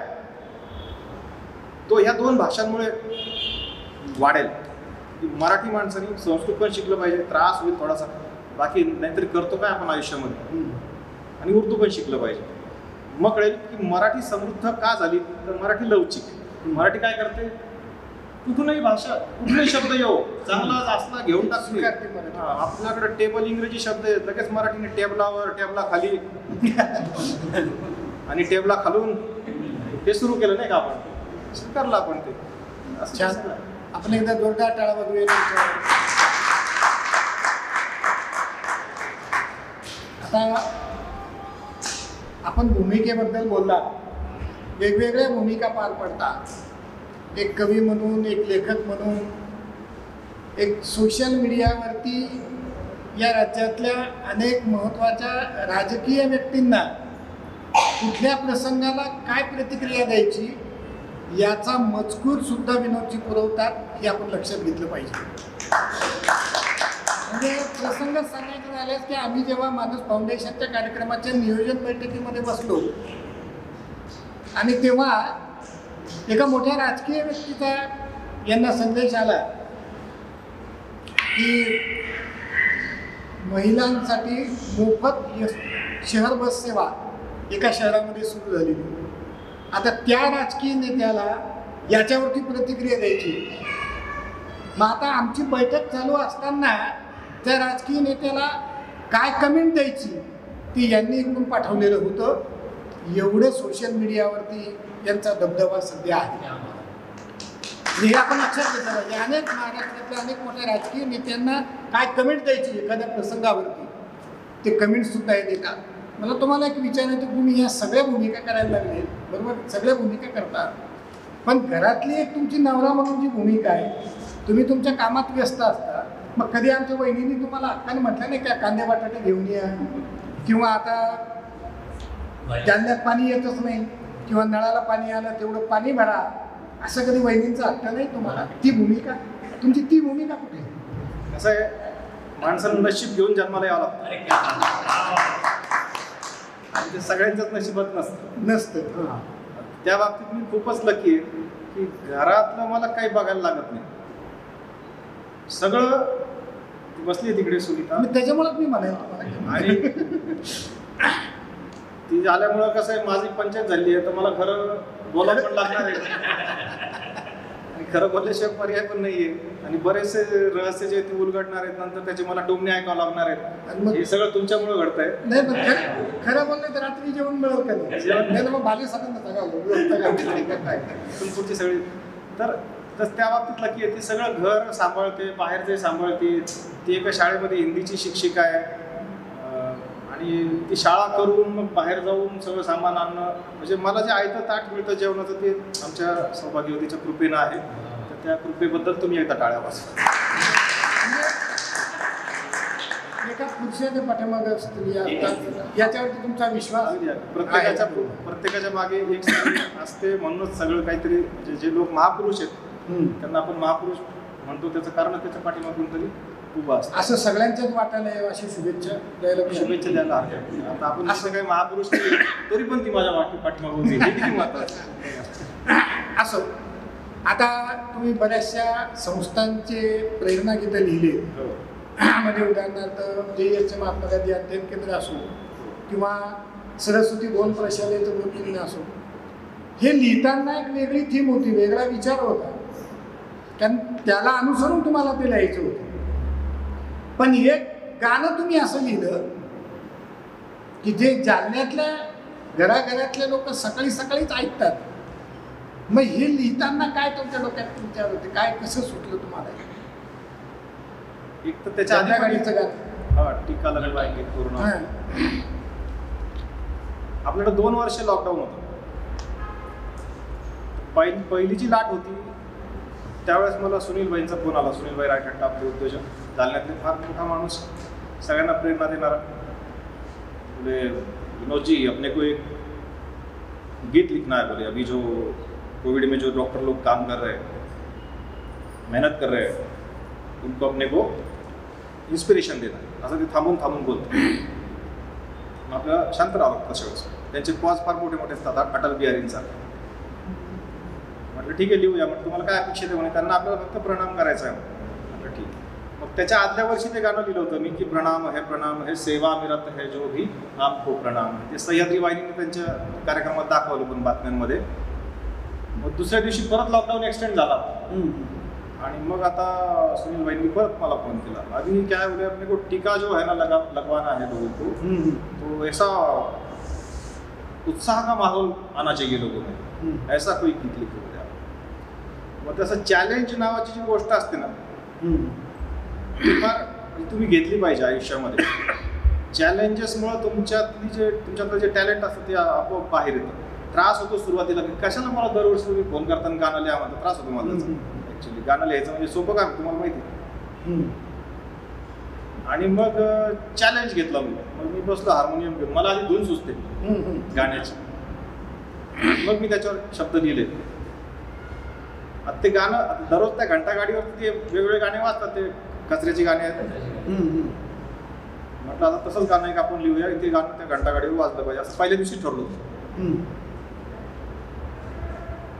S3: तो ह्या दोन भाषांमुळे वाढेल. मराठी माणसाने संस्कृत पण शिकलं पाहिजे त्रास होईल थोडासा. बाकी नाहीतरी करतो काय आपण आयुष्यामध्ये? आणि उर्दू पण शिकलं पाहिजे. मग कळेल की मराठी समृद्ध का झाली? तर मराठी लवचिक. मराठी काय करते? कुठूनही भाषा कुठलाही शब्द येऊ चांगला असला घेऊन टाकते. हा, आपल्याकडे टेबल इंग्रजी शब्द आहे लगेच मराठीने टेबलावर टेबला खाली आणि टेबला खालून ते सुरू केलं नाही का आपण? स्वीकारलं आपण ते असं
S2: छान? आपण एकदा जोरदार टाळा त्यांच्यावर. आता आपण भूमिकेबद्दल बोलला वेगवेगळ्या भूमिका पार पडतात एक कवी म्हणून एक लेखक म्हणून एक सोशल मीडियावरती या राज्यातल्या अनेक महत्त्वाच्या राजकीय व्यक्तींना कुठल्या प्रसंगाला काय प्रतिक्रिया द्यायची याचा मजकूर सुद्धा विनोदजी पुरवतात हे आपण लक्षात घेतलं पाहिजे. म्हणजे प्रसंग सांगायचं झाल्यास की आम्ही जेव्हा माणूस फाउंडेशनच्या कार्यक्रमाच्या नियोजन बैठकीमध्ये बसलो आणि तेव्हा एका मोठ्या राजकीय व्यक्तीचा यांना संदेश आला की महिलांसाठी मोफत शहर बस सेवा एका शहरामध्ये सुरू झालेली. आता त्या राजकीय नेत्याला याच्यावरती प्रतिक्रिया द्यायची. मग आता आमची बैठक चालू असताना त्या राजकीय नेत्याला काय कमेंट द्यायची ती यांनी इकडून पाठवलेलं होतं. एवढं सोशल मीडियावरती यांचा दबदबा सध्या आहे. हे आपण लक्षात घेतलं पाहिजे. अनेक महाराष्ट्रातल्या अनेक मोठ्या राजकीय नेत्यांना काय कमेंट द्यायची एखाद्या प्रसंगावरती? ते कमेंट सुद्धा येतात देतात मला तुम्हाला एक विचारायचं तुम्ही या सगळ्या भूमिका करायला लागले. बरोबर? सगळ्या भूमिका करतात. पण घरातली एक तुमची नवरा म्हणून जी भूमिका आहे तुम्ही तुमच्या कामात व्यस्त असता. मग कधी आमच्या वहिनीने तुम्हाला हक्काने म्हटलं नाही का कांदे बटाटे घेऊन या? किंवा आता जालन्यात पाणी येतच नाही किंवा नळाला पाणी आलं तेवढं पाणी भरा. असं कधी वहिनींचा हट्ट नाही तुम्हाला? ती भूमिका? तुमची ती भूमिका कुठे आहे?
S3: कसं आहे माणसाला नशीब घेऊन जन्माला यावं लागतं. आणि ते सगळ्यांच्याच नशिबात नसतं.
S2: नसतं. हां.
S3: त्या बाबतीत मी खूपच लकी आहे की घरातलं मला काही बघायला लागत नाही. सगळं ती बसली तिकडे सुनीता.
S2: आणि त्याच्यामुळेच मी म्हणेन तुम्हाला
S3: आणि ती झाल्यामुळं कसं आहे माझी पंचायत झाली आहे तर मला खरं बोलावं पण लागणार आहे. आणि खरं बोलल्याशिवाय पर्याय पण नाहीये. आणि बरेचसे रहस्य जे ते उलगडणार आहेत नंतर त्याचे मला टोमणे ऐकावं लागणार आहेत. हे सगळं तुमच्यामुळे घडतंय.
S2: नाही पण खरं बोललं तर रात्री जेवण मिळेल का नाही? मग सगळ्यांना सांगा
S3: पुढची सगळी तर त्या बाबतीत लकी आहे ती सगळं घर सांभाळते बाहेरचे सांभाळते. ती एका शाळेमध्ये हिंदीची शिक्षिका आहे. आणि ती शाळा करून मग बाहेर जाऊन सगळं सामान आणणं म्हणजे मला जे आयतं ताट मिळतं जेवणाचं ते आमच्या सौभाग्यवतीच्या कृपेनं आहे तर त्या कृपेबद्दल तुम्ही एकदा टाळ्या वाचा
S2: म्हणजे एका पुरुषाच्या पाठीमागे स्त्री असतात याच्यावरती तुमचा विश्वास.
S3: प्रत्येकाच्या प्रत्येकाच्या मागे एक असते म्हणूनच सगळं काहीतरी म्हणजे जे लोक महापुरुष आहेत. त्यांना आपण महापुरुष म्हणतो त्याचं कारण त्याच्या पाठीमागून तरी उभा असतं
S2: असं सगळ्यांच्याच वाटायला यावं अशी शुभेच्छा द्यायला.
S3: शुभेच्छा द्यायला हरकत नाही. आता आपण असं काही महापुरुष तरी पण ती माझ्या वाटी पाठीमागून किती महत्वाचं.
S2: असो आता तुम्ही बऱ्याचशा संस्थांचे प्रेरणा गीतं लिहिले
S3: हो.
S2: म्हणजे उदाहरणार्थ जे एच महात्मा गांधी अध्ययन केंद्र असो किंवा सरस्वती दोन प्रशालेचं वृत्तीने असो हे लिहिताना एक वेगळी थीम होती वेगळा विचार होता कारण त्याला अनुसरून तुम्हाला ते लिहायचं होतं पण एक गाणं तुम्ही असं लिहिलं की जे जालन्यातल्या घराघरातले लोक सकाळी सकाळीच ऐकतात. मग हे लिहिताना काय तुमच्या डोक्यात तुमच्या होते? काय कसं सुटलं तुम्हाला?
S3: एक तर त्याच्या
S2: गाडीचं गाणं
S3: टीका लागला आहे पूर्ण. आपल्याकडे दोन वर्ष लॉकडाऊन होतं. पहिली पहिली जी लाट होती त्यावेळेस मला सुनील भाईंचा फोन आला. सुनील भाई रायखट्टा आपले उद्योजक. जालन्यातले फार मोठा माणूस सगळ्यांना प्रेरणा देणारा. बोले विनोदजी अपने को एक गीत लिखना है बोले अभी जो कोविड में जो डॉक्टर लोग काम कर रहे हैं मेहनत कर रहे हैं उनको अपने को इन्स्पिरेशन देना है. असं ते थांबून थांबून बोलतो मग आपल्याला शांत राहावं लागतं त्यांचे पॉज फार मोठे मोठे असतात अटल बिहारींचा. म्हटलं ठीक आहे लिहूया म्हटलं तुम्हाला काय अपेक्षित आहे? म्हणे त्यांना आपल्याला फक्त प्रणाम करायचा आहे. त्याच्या आदल्या वर्षी ते गाणं लिहिलं होतं मी की प्रणाम है प्रणाम है सेवा मिरत है जो भी आपको प्रणाम है. ते सह्याद्री वाहिनीने त्यांच्या कार्यक्रमात दाखवलं पण बातम्यांमध्ये. मग दुसऱ्या दिवशी परत लॉकडाऊन एक्सटेंड झाला. आणि मग आता सुनील भाईंनी परत मला फोन केला. अभी क्या है बोले अपने को टीका जो है ना लगा लगवाना है लोगों को तो ऐसा उत्साह का माहौल आना चाहिए लोगों में. ऐसा कोई गीत लिखो. मग तसं चॅलेंज नावाची जी गोष्ट असते ना तुम्ही घेतली पाहिजे आयुष्यामध्ये. चॅलेंजेसमुळे तुमच्यातली जे तुमच्यातलं जे टॅलेंट असतं ते आपोआप बाहेर येतं. त्रास होतो सुरुवातीला. कशाला मला दरवर्षी तुम्ही फोन करताना गाणं लिहा म्हणतो? त्रास होतो मला त्याचा. ऍक्च्युली गाणं लिहायचं म्हणजे सोपं काम तुम्हाला माहिती आहे. आणि मग चॅलेंज घेतला मी. मग मी बसलो हार्मोनियम घेऊन. मला आधी धून सुचते. गाण्याची. मग मी त्याच्यावर शब्द लिहिले. आता ते गाणं दररोज त्या घंटा गाडीवर ते वेगवेगळे गाणे वाजतात ते कचऱ्याची गाणी आहेत. म्हटलं आता तसंच गाणं एक आपण लिहूया. ते गाणं त्या घंटा गाडीवर वाजलं पाहिजे. असं पहिल्या दिवशी ठरलो.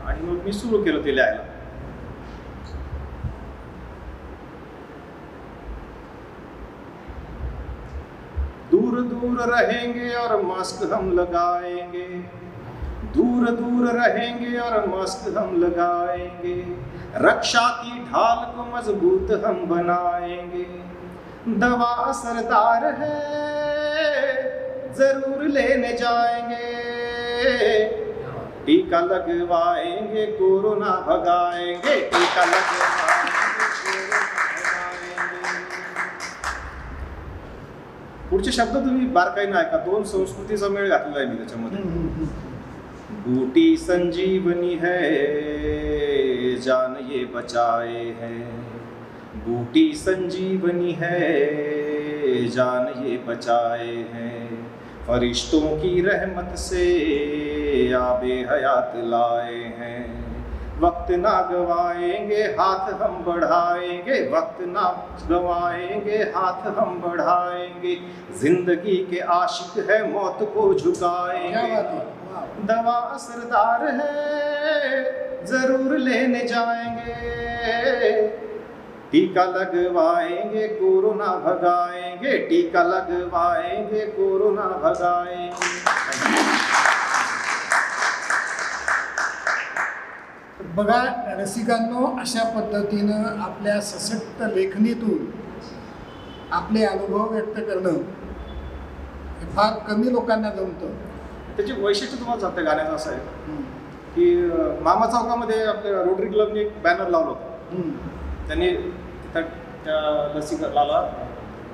S3: आणि मग मी सुरू केलं ते लिहायला. दूर दूर रहेंगे और मास्क हम लगाएंगे. दूर दूर रहेंगे और मास्क हम लगाएँगे। रक्षा की ढाल को मज़बूत हम बनाएँगे। दवा असरदार है, ज़रूर लेने जाएँगे। टीका लगवाएँगे, कोरोना भगाएँगे, टीका लगवाएँगे पुढचे शब्द तुम्ही बारकाईनं ऐका, दोन संस्कृतीचा मेळ घातलेला आहे मी त्याच्यामध्ये. बूटी संजीवनी है, जान ये बचाए है। बूटी संजीवनी है, जान ये बचाए हैं। फरिश्तों की रहमत से आबे हयात लाए हैं। वक्त ना गवाएँगे, हाथ हम बढ़ाएँगे। वक्त ना गवाएँगे, हाथ हम बढ़ाएँगे। ज़िंदगी के आशिक है, मौत को झुकाएँगे. दवा असरदार है जरूर लेने जाएंगे। टीका लगवाएंगे कोरोना भगाएंगे टीका लगवाएंगे कोरोना भगाएंगे।
S2: बघा रसिकांनो अशा पद्धतीनं आपल्या सशक्त लेखणीतून आपले अनुभव व्यक्त करणं हे फार कमी लोकांना जमतं.
S3: त्याचे वैशिष्ट्य तुम्हाला सांगतं गाण्याचं असं आहे. की मामा चौकामध्ये आपल्या रोटरी क्लबने एक बॅनर लावलं होतं. त्यांनी त्या लसीला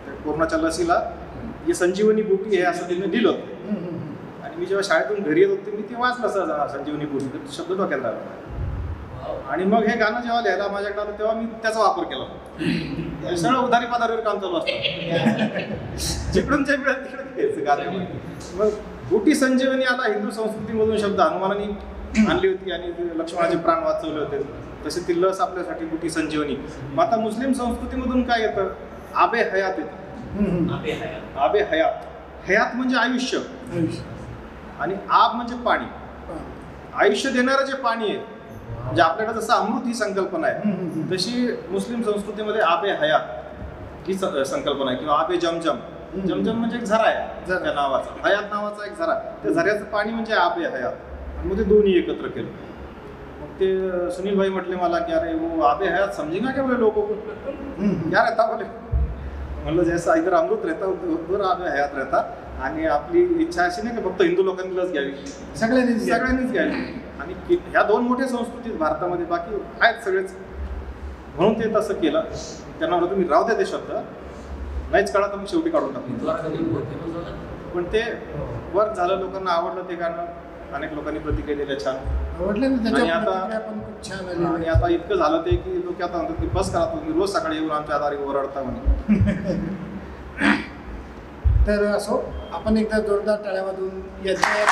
S3: त्या कोरोनाच्या लसीला जे संजीवनी बुटी आहे असं त्यांनी दिलं होतं. आणि मी जेव्हा शाळेतून घरी येत होते मी ते वाचलं हा संजीवनी बुटी. शब्द डोक्यात आणि मग हे गाणं जेव्हा लिहायला माझ्याकडे आलं तेव्हा मी त्याचा वापर केला. सगळं उधारी पाधारीवर काम चालू असतं. जिकडून जे मिळेल तिकडे घ्यायचं गाणं. मग बुटी संजीवनी आला हिंदू संस्कृतीमधून शब्द हनुमानाने आणली होती आणि ते लक्ष्मणाचे प्राण वाचवले होते. तसे ती लस आपल्यासाठी बुटी संजीवनी. मग आता मुस्लिम संस्कृतीमधून काय येतं? आबे हयात येतं
S1: आबे हयात.
S3: आबे हयात. हयात म्हणजे आयुष्य. आणि आब म्हणजे पाणी. आयुष्य देणारं जे पाणी आहे म्हणजे आपल्याकडे जसं अमृत ही संकल्पना आहे तशी मुस्लिम संस्कृतीमध्ये आबे हयात ही संकल्पना आहे. किंवा आबे जमजम. जमजम म्हणजे एक झरा आहे.
S2: झरा.
S3: नावाचा. हयात नावाचा एक झरा. त्या झऱ्याचं पाणी म्हणजे आबे हयात. आणि मग ते दोन्ही एकत्र केलं. मग ते सुनील भाई म्हटले मला की अरे वो आबे हयात. समजेगा क्या बोले लोगों को क्या रहता बोले. मतलब जैसा इधर अमृत रहता उधर उधर आबे हयात रहता. आणि आपली इच्छा अशी नाही की फक्त हिंदू लोकांनी लस घ्यावी.
S2: सगळ्यांनीच. घ्या.
S3: सगळ्यांनीच घ्यावी. आणि ह्या दोन मोठ्या संस्कृती भारतामध्ये बाकी आहेत सगळेच. म्हणून ते तसं केलं. त्यांना म्हणलं तुम्ही राहू द्या ते शब्द नाहीच कळा तर मग शेवटी काढून टाकू.
S1: द्वारा कधी फेमस झाला?
S3: पण ते वर्क झालं लोकांना आवडलं ते गाणं. अनेक लोकांनी प्रतिक्रिया दिल्या छान. आणि आता- आणि आता इतकं झालं ते की लोक आता म्हणतात की बस करा तुम्ही रोज सकाळी येऊन आमच्या आधारे ओरडता म्हणे.
S2: तर असो आपण एकदा जोरदार टाळ्यामधून याच्या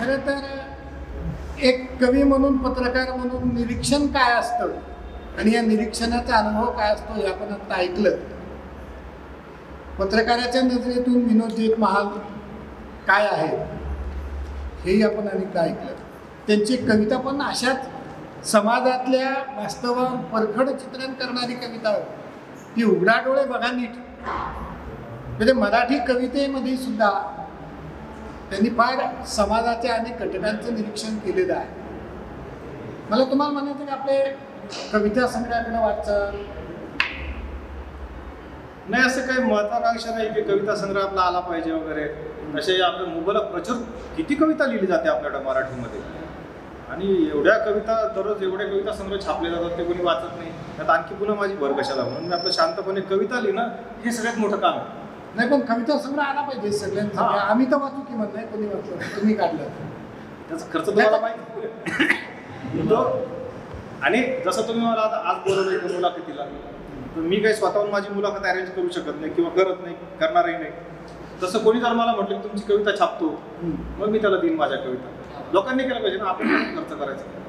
S2: खरं तर एक कवी म्हणून पत्रकार म्हणून निरीक्षण काय असतं? आणि या निरीक्षणाचा अनुभव काय असतो हे आपण आता ऐकलं. पत्रकाराच्या नजरेतून विनोद एक महाल काय आहे हेही आपण अनेकदा ऐकलं. त्यांची कविता पण अशाच समाजातल्या वास्तवावर परखड चित्रण करणारी कविता ती उघडा डोळे बघा नीट. म्हणजे मराठी कवितेमध्ये सुद्धा त्यांनी फार समाजाच्या अनेक घटकांचं निरीक्षण केलेलं आहे. मला तुम्हाला म्हणायचं की आपले कविता संग्रहाकडे वाटचाल
S3: नाही असं काही महत्वाकांक्षा नाही की कविता संग्रह आपला आला पाहिजे वगैरे. असे आपल्या मुबलक प्रचुर किती कविता लिहिली जाते आपल्याकडे मराठीमध्ये. आणि एवढ्या कविता दररोज एवढ्या कविता संग्रह छापले जातात ते कोणी वाचत नाही. त्यात आणखी पुन्हा माझी भर कशाला? म्हणून मी आपलं शांतपणे कविता लिहिणं हे सगळ्यात मोठं काम आहे.
S2: नाही पण कविता संग्रह आला पाहिजे सगळ्यांचा.
S3: हा.
S2: आम्ही तर वाचू की म्हणत नाही कोणी वाचलं. तुम्ही काढलं.
S3: त्याचा खर्च तुम्हाला माहिती तो आणि जसं तुम्ही मला आता आज बोलवलं इथं मुलाखतीला तर मी काही स्वतःहून माझी मुलाखत अरेंज करू शकत नाही किंवा करत नाही करणारही नाही तसं कोणी जर मला म्हटलं की तुमची कविता छापतो. मग मी त्याला देईन माझ्या कविता लोकांनी केलं पाहिजे ना आपण पण खर्च करायचा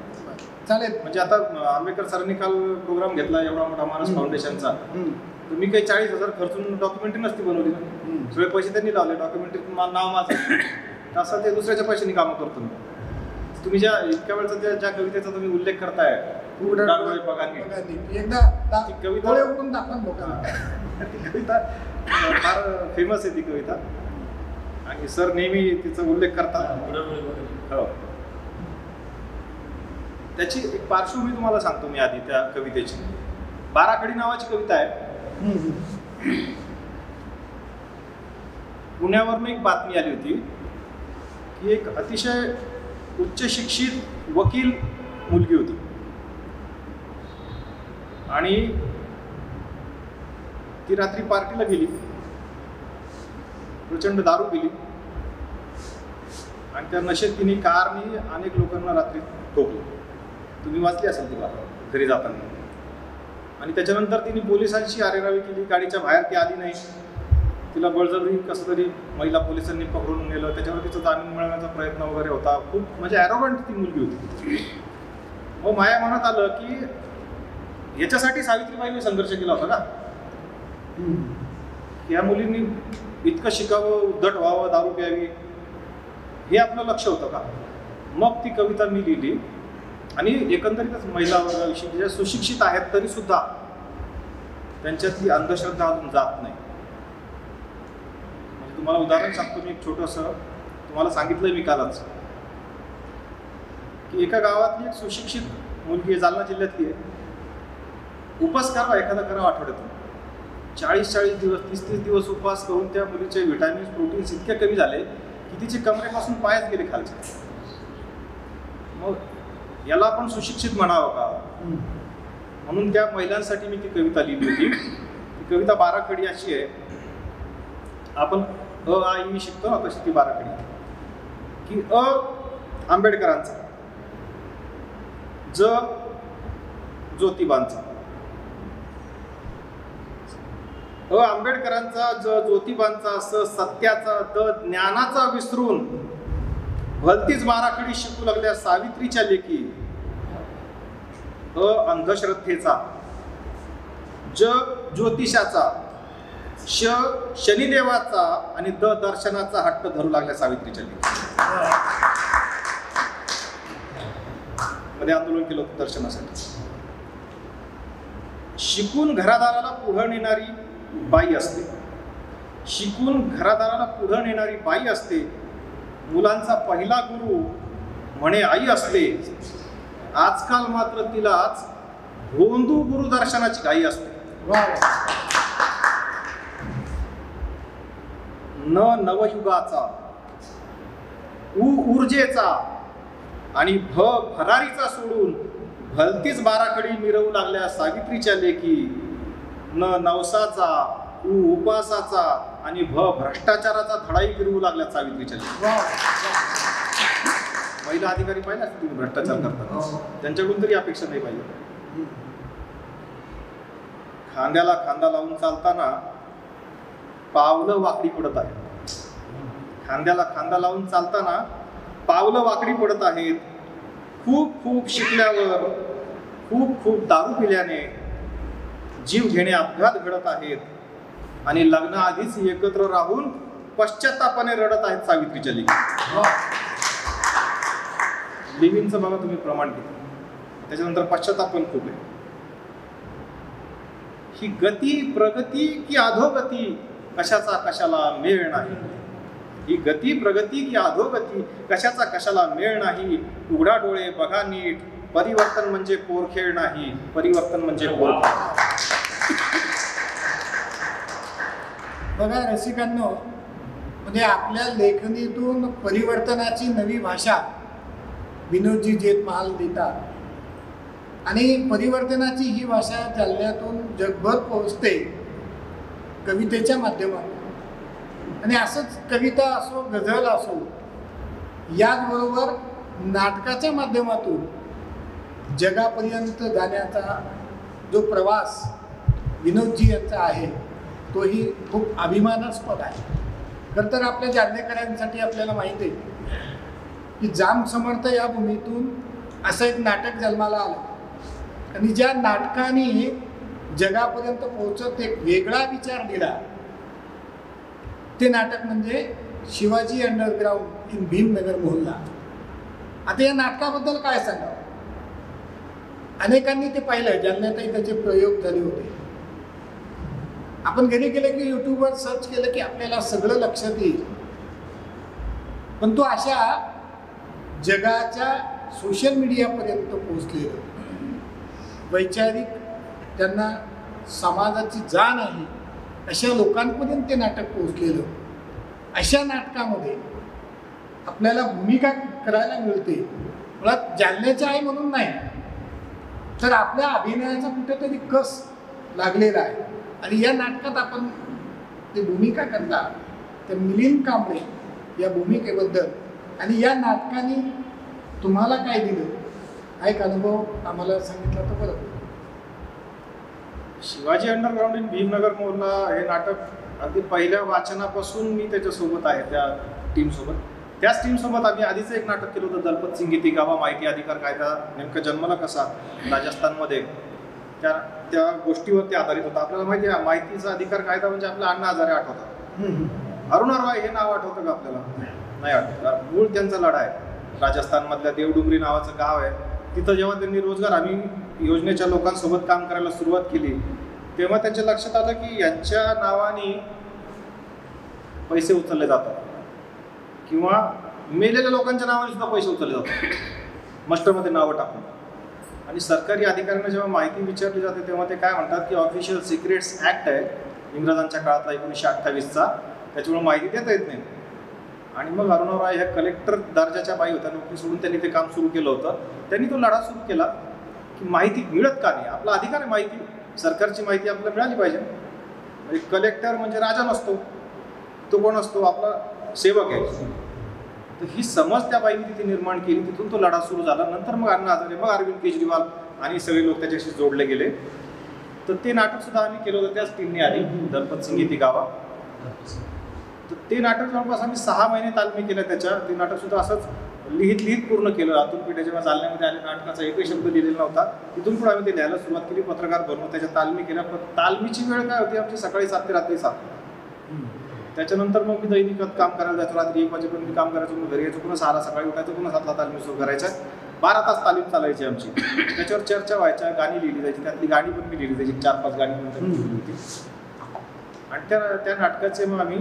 S2: चालेल
S3: म्हणजे आता आंबेडकर सरांनी काल प्रोग्राम घेतला एवढा मोठा मानस
S2: हम्म.
S3: फाउंडेशनचा. तर मी काही चाळीस हजार खर्चून डॉक्युमेंटरी नसती बनवली ना. सगळे पैसे त्यांनी लावले डॉक्युमेंटरी नाव माझं तसं ते दुसऱ्याच्या पैशांनी कामं करतो मी तुम्ही ज्या इतक्या वेळचा ज्या ज्या कवितेचा तुम्ही उल्लेख करताय
S2: उघडा
S3: डागडोळे बघा नीट.
S2: बघा नीट. एकदा दा-
S3: ती कविता-
S2: डोळे उघडून दाखवा लोकांना
S3: ती कविता फार फेमस आहे ती कविता. आणि सर नेहमी तिचा उल्लेख करतात. हो त्याची एक पार्श्वभूमी तुम्हाला सांगतो मी आधी त्या कवितेची. बाराखडी नावाची कविता आहे.
S2: हम्म, हम्म.
S3: पुण्यावरनं एक बातमी आली होती की एक अतिशय उच्च शिक्षित वकील मुलगी होती. आणि ती रात्री पार्टीला गेली. प्रचंड दारू पिली. आणि त्या नशेत तिने कारनी अनेक लोकांना रात्री ठोकलं. तुम्ही वाचली असेल ती बातमी? घरी जाताना. आणि त्याच्यानंतर तिने पोलिसांशी आरेरावी केली. गाडीच्या बाहेर ती आली नाही. तिला बळजबरी कसं तरी महिला पोलिसांनी पकडून नेलं. त्याच्यावर तिचा जामीन मिळवण्याचा प्रयत्न वगैरे होता. खूप म्हणजे ॲरोगंट ती मुलगी होती. मग माया मनात आलं की याच्यासाठी सावित्रीबाईंनी संघर्ष केला होता का या मुलींनी इतकं शिकावं उद्धट व्हावं दारू प्यावी हे आपलं लक्ष होतं का? मग ती कविता मी लिहिली. आणि एकंदरीतच महिला वर्गाविषयी ज्या सुशिक्षित आहेत तरी सुद्धा त्यांच्यातली अंधश्रद्धा अजून जात नाही. म्हणजे तुम्हाला उदाहरण सांगतो मी एक छोटंसं. तुम्हाला सांगितलंय मी कालच. की एका गावातली एक सुशिक्षित मुलगी आहे जालना जिल्ह्यातली आहे. उपास करावा एखादा करावा आठवड्यातून. चाळीस चाळीस दिवस तीस तीस दिवस उपवास करून त्या मुलीचे व्हिटॅमिन्स प्रोटीन्स इतके कमी झाले की तिचे कमरेपासून पायच गेले खालचे. मग याला आपण सुशिक्षित म्हणावं का. म्हणून त्या महिलांसाठी मी ती कविता लिहिली होती. ती कविता बाराखडी अशी आहे. आपण अ आ ई शिकतो ना तशी ती बाराखडी. की अ आंबेडकरांचा ज ज्योतिबांचा. अ आंबेडकरांचा ज ज्योतिबांचा स सत्याचा द ज्ञानाचा विसरून भलतीच बाराखडी शिकू लागल्या सावित्रीच्या लेखी. अ अंधश्रद्धेचा. ज ज्योतिषाचा. श शनिदेवाचा आणि द दर्शनाचा हट्ट धरू लागल्या सावित्रीच्या लेखी. मध्ये आंदोलन केलं होतं दर्शनासाठी. शिकून घरादाराला पुढं नेणारी बाई असते. शिकून घरादाराला पुढं नेणारी बाई असते. मुलांचा पहिला गुरु म्हणे आई असते. आजकाल मात्र तिलाच भोंदू गुरुदर्शनाची घाई असते. न नवयुगाचा उ ऊर्जेचा आणि भ भरारीचा सोडून भलतीच बाराखडी मिरवू लागल्या सावित्रीच्या लेखी न नवसाचा उ उपासाचा आणि भ भ्रष्टाचाराचा धडाई फिरवू लागल्या सावित्रीच्या महिला अधिकारी असतील तुम्ही भ्रष्टाचार करताना?
S2: हो.
S3: त्यांच्याकडून तरी अपेक्षा नाही पाहिजे खांद्याला खांदा लावून चालताना पावलं वाकडी पडत आहेत. खांद्याला खांदा लावून चालताना पावलं वाकडी पडत आहेत. खूप खूप शिकल्यावर खूप खूप दारू पिल्याने जीव घेणे अपघात घडत आहेत. आणि लग्नाआधीच एकत्र राहून पश्चातापाने रडत आहेत सावित्रीच्या लेखी. लिव्हिंगचं बघा तुम्ही प्रमाण किती. त्याच्यानंतर पश्चाताप पण खूप आहे. ही गती प्रगती की अधोगती कशाचा कशाला मेळ नाही? ही गती प्रगती की अधोगती कशाचा कशाला मेळ नाही? उघडा डोळे बघा नीट. परिवर्तन म्हणजे पोरखेळ नाही. परिवर्तन म्हणजे पोरखेळ.
S2: बघा रसिकांनो म्हणजे आपल्या लेखणीतून परिवर्तनाची नवी भाषा विनोदजी जेतमहाल देतात. आणि परिवर्तनाची ही भाषा जालन्यातून जगभर पोहोचते कवितेच्या माध्यमातून. आणि असंच कविता असो गझल असो याचबरोबर नाटकाच्या माध्यमातून जगापर्यंत जाण्याचा जो प्रवास विनोदजी यांचा आहे तोही खूप अभिमानास्पद आहे. खरं तर आपल्या जालनेकरांसाठी आपल्याला माहिती आहे की जाम समर्थ या भूमीतून असं एक नाटक जन्माला आलं. आणि ज्या नाटकाने जगापर्यंत पोहोचत एक वेगळा विचार दिला ते नाटक म्हणजे शिवाजी अंडरग्राऊंड इन भीमनगर मोहल्ला. आता या नाटकाबद्दल काय सांगावं? अनेकांनी ते पाहिलं जालन्यातही त्याचे प्रयोग झाले होते. आपण घरी गेलं की युट्यूबवर सर्च केलं की आपल्याला सगळं लक्षात येईल. पण तो अशा जगाच्या सोशल मीडियापर्यंत पोहोचलेलं वैचारिक त्यांना समाजाची जाण आहे. अशा लोकांपर्यंत ते नाटक पोहोचलेलं अशा नाटकामध्ये आपल्याला भूमिका करायला मिळते. मुळात जालन्याची आहे म्हणून नाही तर आपल्या अभिनयाचा कुठेतरी कस लागलेला आहे. आणि या नाटकात आपण ते भूमिका करता तर मिलिंद कांबळे या भूमिकेबद्दल आणि या नाटकाने तुम्हाला काय दिलं? हा एक अनुभव आम्हाला सांगितला तर बरं.
S3: शिवाजी अंडरग्राऊंड इन भीमनगर मोहल्ला हे नाटक अगदी पहिल्या वाचनापासून मी त्याच्यासोबत आहे त्या टीमसोबत त्याच टीमसोबत आम्ही आधीच एक नाटक केलं होतं दलपत सिंग गीती गावा माहिती अधिकार कायदा नेमकं जन्मला कसा राजस्थानमध्ये. त्या त्या गोष्टीवरती आधारित होता. आपल्याला माहिती आहे माहितीचा अधिकार कायदा म्हणजे आपला अण्णा हजारे आठवतात. अरुण रॉय हे नाव आठवतं का आपल्याला? नाही आठवत. मूळ त्यांचा लढा आहे. राजस्थानमधल्या देवडुंगरी नावाचं गाव आहे. तिथं जेव्हा त्यांनी रोजगार हमी योजनेच्या लोकांसोबत काम करायला सुरुवात केली तेव्हा त्यांच्या लक्षात आलं की यांच्या नावाने पैसे उचलले जातात. किंवा मेलेल्या लोकांच्या नावाने सुद्धा पैसे उचलले जातात. मस्टरमध्ये नावं टाकून. आणि सरकारी अधिकाऱ्यांना जेव्हा माहिती विचारली जाते तेव्हा ते काय म्हणतात की ऑफिशियल सिक्रेट्स ॲक्ट आहे इंग्रजांच्या काळातला एकोणीसशे अठ्ठावीसचा. त्याच्यामुळे माहिती देता येत नाही. आणि मग अरुणा राय ह्या कलेक्टर दर्जाच्या बाई होत्या. नोकरी सोडून त्यांनी ते काम सुरू केलं होतं. त्यांनी तो लढा सुरू केला की माहिती मिळत का नाही? आपला अधिकार आहे माहिती. सरकारची माहिती आपल्याला मिळाली पाहिजे. म्हणजे कलेक्टर म्हणजे राजा नसतो. तो कोण असतो? आपला सेवक आहे. तर ही समज त्या बाईने तिथे निर्माण केली. तिथून तो लढा सुरू झाला. नंतर मग अण्णा हजारे मग अरविंद केजरीवाल आणि सगळे लोक त्याच्याशी जोडले गेले. तर ते नाटक सुद्धा आम्ही केलं होतं त्याच टीमने आधी दलपत सिंग इथे गावा. तर ते नाटक जवळपास आम्ही सहा महिने तालमी केल्या त्याच्या. ते नाटक सुद्धा असंच लिहित लिहित पूर्ण केलं. अतुल पेठे जेव्हा चालण्यामध्ये आले नाटकाचा एकही शब्द लिहिलेला नव्हता. तिथून पुढे आम्ही ते लिहायला सुरुवात केली. पत्रकार बनवून त्याच्या तालमी केल्या. पण तालमीची वेळ काय होती? आमची सकाळी सात ते रात्री सात. त्याच्यानंतर मग मी दैनिकात काम करायला जायचो. रात्री एक वाजेपर्यंत काम करायचो. मग घरी यायचो. पुन्हा सहाला सकाळी उठायचो. पुन्हा सातला तालमी सुरू करायच्या बारा तास तालीम चालायची आमची. त्याच्यावर चर्चा व्हायच्या. गाणी लिहिली जायची. त्यातली गाणी पण मी लिहिली जायची. चार पाच गाणी पण लिहिली होती. आणि त्या त्या नाटकाचे मग आम्ही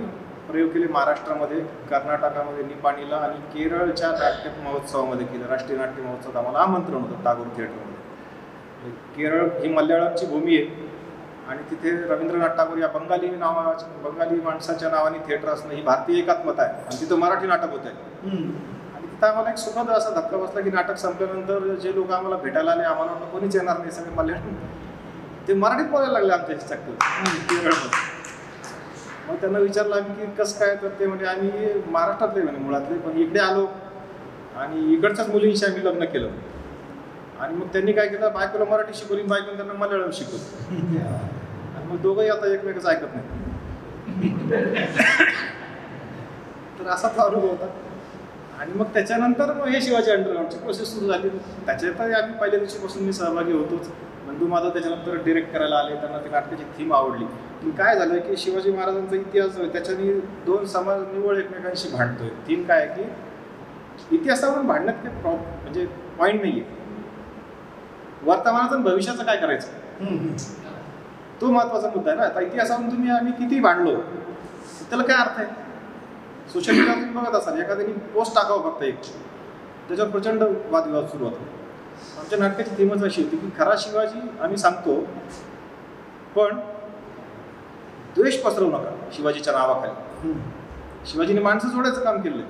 S3: प्रयोग केले महाराष्ट्रामध्ये कर्नाटकामध्ये निपाणीला आणि केरळच्या नाट्य महोत्सवामध्ये केलं. राष्ट्रीय नाट्य महोत्सवात आम्हाला आमंत्रण होतं. टागोर थिएटरमध्ये. केरळ ही मल्याळमची भूमी आहे. आणि तिथे रवींद्रनाथ टागोर या बंगाली नावाच्या बंगाली माणसाच्या नावाने थिएटर असणं ही भारतीय एकात्मता आहे. आणि तिथं मराठी नाटक होत आहे. आणि तिथं आम्हाला एक सुखद असा धक्का बसला की नाटक संपल्यानंतर जे लोक आम्हाला भेटायला आले आम्हाला वाटलं कोणीच येणार नाही सगळे मल्याळम ते मराठीत बोलायला लागले आमच्याशी चक्क. केरळमध्ये मग त्यांना विचारलं आम्ही की कसं काय तर ते म्हणजे आम्ही महाराष्ट्रातले म्हणे मुळातले पण इकडे आलो आणि इकडच्याच मुलींशी आम्ही लग्न केलं. आणि मग त्यांनी काय केलं बायकोला मराठी शिकवली बायकोने त्यांना मल्याळम शिकवली. मग दोघंही आता एकमेकाचं ऐकत नाही तर असा तो अनुभव होता. आणि मग त्याच्यानंतर मग हे शिवाजी अंडरग्राऊंडची प्रोसेस सुरू झाली. त्याच्यात आम्ही पहिल्या दिवशीपासून मी सहभागी होतोच. बंधू माधव त्याच्यानंतर डिरेक्ट करायला आले. त्यांना ते नाटकाची थीम आवडली. पण काय झालं की शिवाजी महाराजांचा इतिहास त्याच्यानी दोन समाज निवळ एकमेकांशी भांडतोय. थीम काय आहे की इतिहासावर भांडण्यात काही प्रॉब म्हणजे पॉईंट नाही आहे वर्तमानाचं भविष्याचं काय करायचं? तो महत्त्वाचा मुद्दा आहे ना. आता इतिहासावरून तुम्ही आम्ही किती भांडलो त्याला काय अर्थ आहे? सोशल मीडियावर तुम्ही बघत असाल एखाद्याने पोस्ट टाकावं फक्त एक. त्याच्यावर प्रचंड वादविवाद सुरू होतो. आमच्या नाटकाची थीमच अशी होती की खरा शिवाजी आम्ही सांगतो पण द्वेष पसरवू नका शिवाजीच्या नावाखाली. शिवाजीने माणसं जोडायचं काम केलं.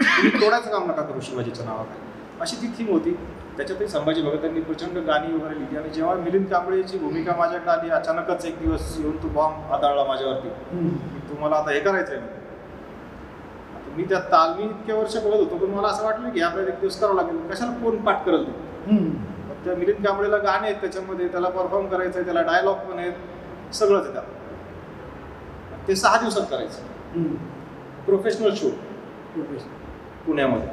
S3: तुम्ही तोडायचं काम नका करू शिवाजीच्या नावाखाली. अशी ती थीम होती त्याच्यातही संभाजी भगतांनी प्रचंड गाणी वगैरे लिहिली. आणि जेव्हा मिलिंद कांबळेची भूमिका माझ्याकडे आली अचानकच एक दिवस येऊन तो बॉम्ब आदळला माझ्यावरती. तुम्हाला आता हे करायचं आहे आता मी त्या तालमी इतक्या वर्ष बघत होतो पण मला असं वाटलं की आपल्याला एक दिवस करावं लागेल. कशाला कोण पाठ करल ते? मग त्या मिलिंद कांबळेला गाणे आहेत त्याच्यामध्ये त्याला परफॉर्म करायचं आहे त्याला डायलॉग पण आहेत सगळंच आहे त्यात. ते सहा दिवसात करायचं. प्रोफेशनल शो पुण्यामध्ये.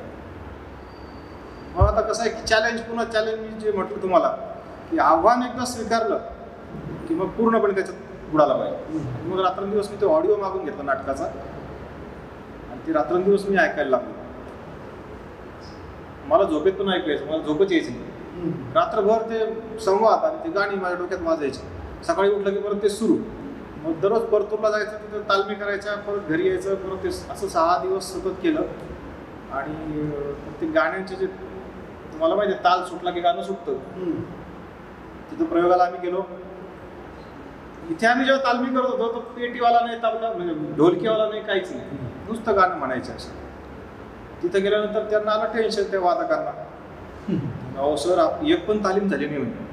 S3: मग आता कसं आहे की चॅलेंज पुन्हा चॅलेंज मी जे म्हटलं तुम्हाला की आव्हान एकदा स्वीकारलं की मग पूर्णपणे त्याच्यात बुडाला पाहिजे. मग रात्रंदिवस मी तो ऑडिओ मागून घेतला नाटकाचा. आणि ते रात्रंदिवस मी ऐकायला लागलो. मला झोपेत पण ऐकायचं मला झोपच यायची नाही. रात्रभर ते संवाद आणि ते गाणी माझ्या डोक्यात वाजायची. सकाळी उठलं की परत ते सुरू. मग दररोज परतूरला जायचं तिथं तालमी करायच्या परत घरी यायचं परत ते असं सहा दिवस सतत केलं. आणि ते गाण्यांचे जे तुम्हाला माहिती ताल सुटला की गाणं सुटतं. तिथं प्रयोगाला आम्ही गेलो. इथे आम्ही जेव्हा तालमी करत होतो तो पेटीवाला नाही तबला म्हणजे ढोलकीवाला नाही काहीच नाही. नुसतं गाणं म्हणायचं असं. तिथं गेल्यानंतर त्यांना आलं टेन्शन त्या वादकांना. अहो सर आप- एक पण तालीम झाली नाही म्हणजे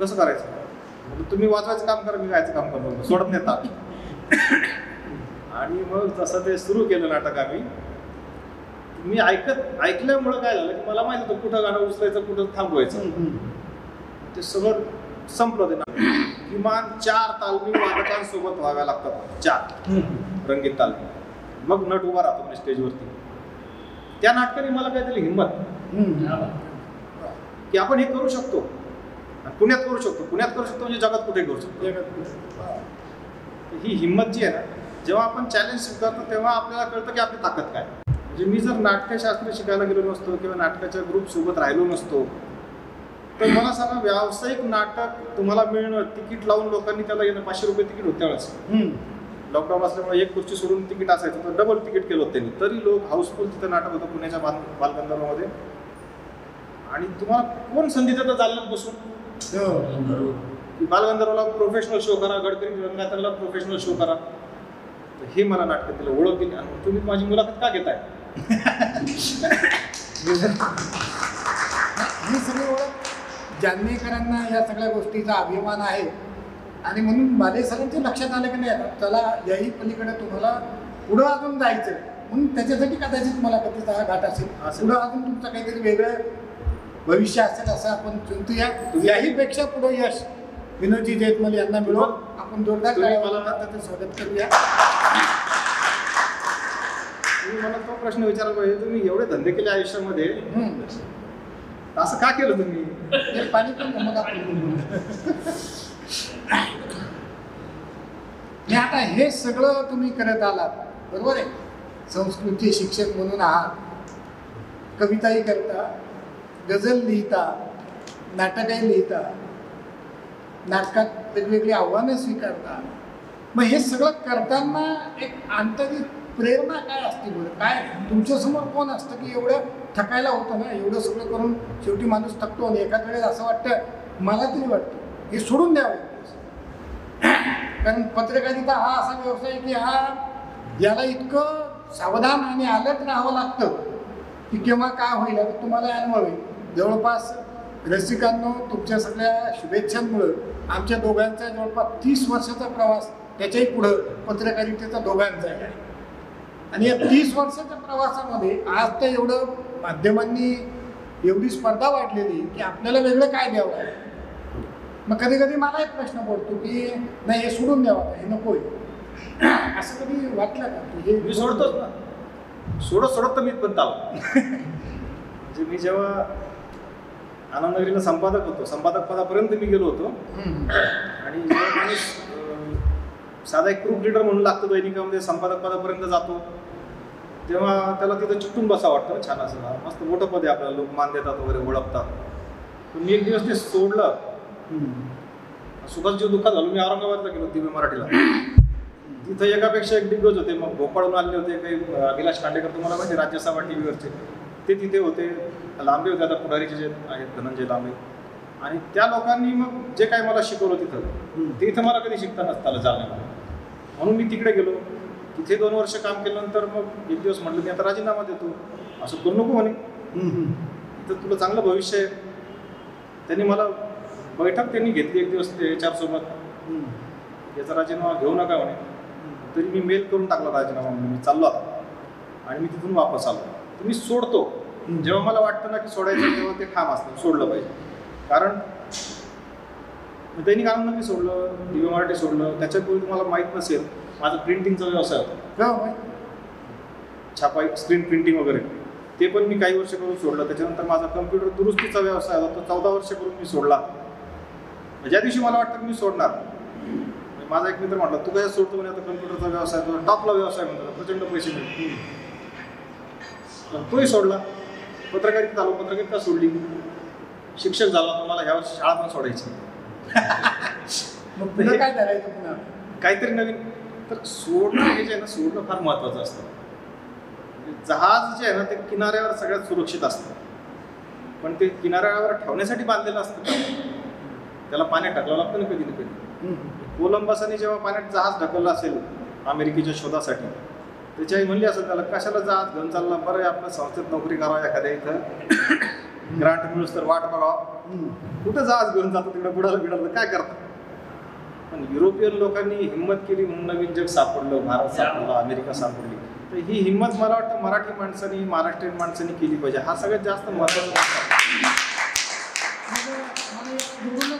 S3: कसं करायचं? तुम्ही वाजवायचं काम करा मी गायचं काम करतो. सोडत नाही ताल. आणि मग तसं ते सुरू केलं नाटक आम्ही मी ऐकत ऐकल्यामुळं काय झालं की मला माहीत होतं कुठं गाणं उचलायचं कुठं थांबवायचं. ते सगळं संपलं ते. नाटक किमान चार तालमी वादकांसोबत व्हाव्या लागतात. चार. रंगीत तालमी. मग नट उभा राहतो म्हणजे स्टेजवरती. त्या नाटकाने मला काय दिली हिंमत की आपण हे करू शकतो. पुण्यात करू शकतो. पुण्यात करू शकतो म्हणजे जगात कुठे करू शकतो? ही हिंमत जी आहे ना जेव्हा आपण चॅलेंज स्वीकारतो तेव्हा आपल्याला कळतं की आपली ताकद काय म्हणजे मी जर नाट्यशास्त्र शिकायला गेलो नसतो किंवा नाटकाच्या ग्रुप सोबत राहिलो नसतो तर मला सांगा व्यावसायिक नाटक तुम्हाला मिळणं तिकीट लावून लोकांनी त्याला येणं पाचशे रुपये तिकीट होतं त्यावेळेस. लॉकडाऊन असल्यामुळे एक खुर्ची सोडून तिकीट असायचं तर डबल तिकीट केलं होतं त्यांनी. तरी लोक हाऊसफुल तिथं नाटक होतं पुण्याच्या बाल बालगंधर्वमध्ये. आणि तुम्हाला कोण संधी देतं जालन्यात बसून? बालगंधर्वला प्रोफेशनल शो करा गडकरी रंगातला प्रोफेशनल शो करा. तर हे मला नाटक दिलं ओळख दिली आणि तुम्ही माझी मुलाखत का घेताय?
S2: ही सगळी ओळख जान्हवीकरांना या सगळ्या गोष्टीचा अभिमान आहे. आणि म्हणून बाले सरांच्या लक्षात आलं की नाही आता चला याही पलीकडे तुम्हाला पुढं अजून जायचं म्हणून त्याच्यासाठी कदाचित मला कधीच हा घाट असेल. पुढं अजून तुमचं काहीतरी वेगळं भविष्य असेल असं आपण चिंतूया. याही पेक्षा पुढे यश. विनोदजी जयतमल यांना मिळवून आपण जोरदार
S3: मला-
S2: स्वागत करूया.
S3: मला तो प्रश्न विचारला पाहिजे तुम्ही एवढे धंदे केले आयुष्यामध्ये. असं का केलं तुम्ही?
S2: हे पाणी पण आता हे सगळं तुम्ही करत आलात बरोबर आहे? संस्कृतचे शिक्षक म्हणून आहात कविताही करता गझल लिहिता नाटकही लिहिता नाटकात वेगवेगळी आव्हानं स्वीकारता. मग हे सगळं करताना एक आंतरिक प्रेरणा काय असते बरं? काय? तुमच्यासमोर कोण असतं की एवढं थकायला होतं ना एवढं सगळं करून शेवटी माणूस थकतो आणि एखाद वेळेस असं वाटतं मला तरी वाटतं हे सोडून द्यावं. कारण पत्रकारिता हा असा व्यवसाय आहे की हा याला इतकं सावधान आणि अलर्ट राहावं लागतं की केव्हा काय होईल. तुम्हाला अनुभव आहे जवळपास रसिकांनो तुमच्या सगळ्या शुभेच्छांमुळं आमच्या दोघांचा जवळपास तीस वर्षाचा प्रवास त्याच्याही पुढं पत्रकारितेचा दोघांचा आहे. आणि या तीस वर्षाच्या प्रवासामध्ये आज तर एवढं माध्यमांनी एवढी स्पर्धा वाढलेली की आपल्याला वेगळं काय द्यावं आहे मग कधी कधी मला एक प्रश्न पडतो की नाही हे सोडून द्यावं हे नको आहे. असं कधी वाटलं का? हे
S3: मी सोडतोच ना. सोडत सोडत तर मी पण आलो म्हणजे मी जेव्हा आनंदगिरीला संपादक होतो संपादक पदापर्यंत मी गेलो होतो. आणि जेव्हा माणूस अं, साधा एक ग्रुप लिडर म्हणून लागतो दैनिकामध्ये संपादक पदापर्यंत जातो. तेव्हा त्याला तिथं चिकटून बसा वाटतं. छान असं मस्त मोठं पद आहे आपल्याला. लोक मान देतात वगैरे ओळखतात. पण मी एक दिवस ते सोडलं.
S2: हम्म.
S3: सुभाषजी दुःखात झालो. मी औरंगाबादला गेलो दिव्य मराठीला. तिथं एकापेक्षा एक दिग्गज होते. मग भोपाळहून आले होते काही अभिलाष खांडेकर तुम्हाला माहिती राज्यसभा टी व्हीवरचे ते तिथे होते. लांबे होते. आता पुढारीचे जे आहेत धनंजय लांबे. आणि त्या लोकांनी मग जे काय मला शिकवलं तिथं ते इथं मला कधी शिकता नसतं आलं जालन्यामध्ये म्हणून मी तिकडे गेलो. तिथे दोन वर्ष काम केल्यानंतर मग एक दिवस म्हटलं मी आता राजीनामा देतो. असं करू नको म्हणे. तर तुला चांगलं भविष्य आहे. त्यांनी मला बैठक त्यांनी घेतली एक दिवस ते सोबत. याचा राजीनामा घेऊ नका म्हणे. तरी मी मेल करून टाकला राजीनामा म्हणून. मी चाललो आता. आणि मी तिथून वापस आलो. तर मी सोडतो. जेव्हा मला वाटतं ना की सोडायचं तेव्हा ते ठाम असतं सोडलं पाहिजे. कारण मी दैनिक आनंद मी सोडलं दिव्य मराठी सोडलं त्याच्यापूर्वी तुम्हाला माहीत नसेल माझा प्रिंटिंगचा व्यवसाय होता.
S2: हो, माहिती.
S3: छापाई स्क्रीन प्रिंटिंग वगैरे. ते पण मी काही वर्ष करून सोडलं. त्याच्यानंतर माझा कम्प्युटर दुरुस्तीचा व्यवसाय होता तो चौदा वर्ष करून मी सोडला. ज्या दिवशी मला वाटतं की मी सोडणार म्हणजे माझा एक मित्र म्हटला तू काय सोडतो म्हणे आता कम्प्युटरचा व्यवसाय? तो टॉपला व्यवसाय म्हणतो प्रचंड पैसे मिळतील तर तोही सोडला. पत्रकारिता झालो पत्रकारिता सोडली. शिक्षक झालो मला ह्या वर्षी शाळा पण सोडायची.
S2: मग पुन्हा काय करायचं पुन्हा?
S3: काहीतरी नवीन. तर सोडणं हे जे आहे ना सोडणं फार महत्त्वाचं असतं. म्हणजे जहाज जे आहे ना ते किनाऱ्यावर सगळ्यात सुरक्षित असतं. पण ते किनाऱ्यावर ठेवण्यासाठी बांधलेलं असतं त्याला पाण्यात टाकावं लागतं ना कधी ना कधी. कोलंबसाने जेव्हा पाण्यात जहाज ढकललं असेल अमेरिकेच्या शोधासाठी त्याची आई म्हणली असेल त्याला कशाला जहाज घेऊन चालला? बरं आपल्या संस्थेत नोकरी करावं एखाद्या इथं. ग्रांट मिळूस तर वाट बघावं.
S2: हम्म.
S3: कुठं जहाज घेऊन जातो तिकडे बुडाला बिडाला काय करतात पण युरोपियन लोकांनी हिंमत केली म्हणून नवीन जग सापडलं भारत सापडला अमेरिका सापडली. तर ही हिंमत मला वाटतं मराठी माणसांनी महाराष्ट्रीयन माणसांनी केली पाहिजे. हा सगळ्यात जास्त
S2: महत्त्वाचा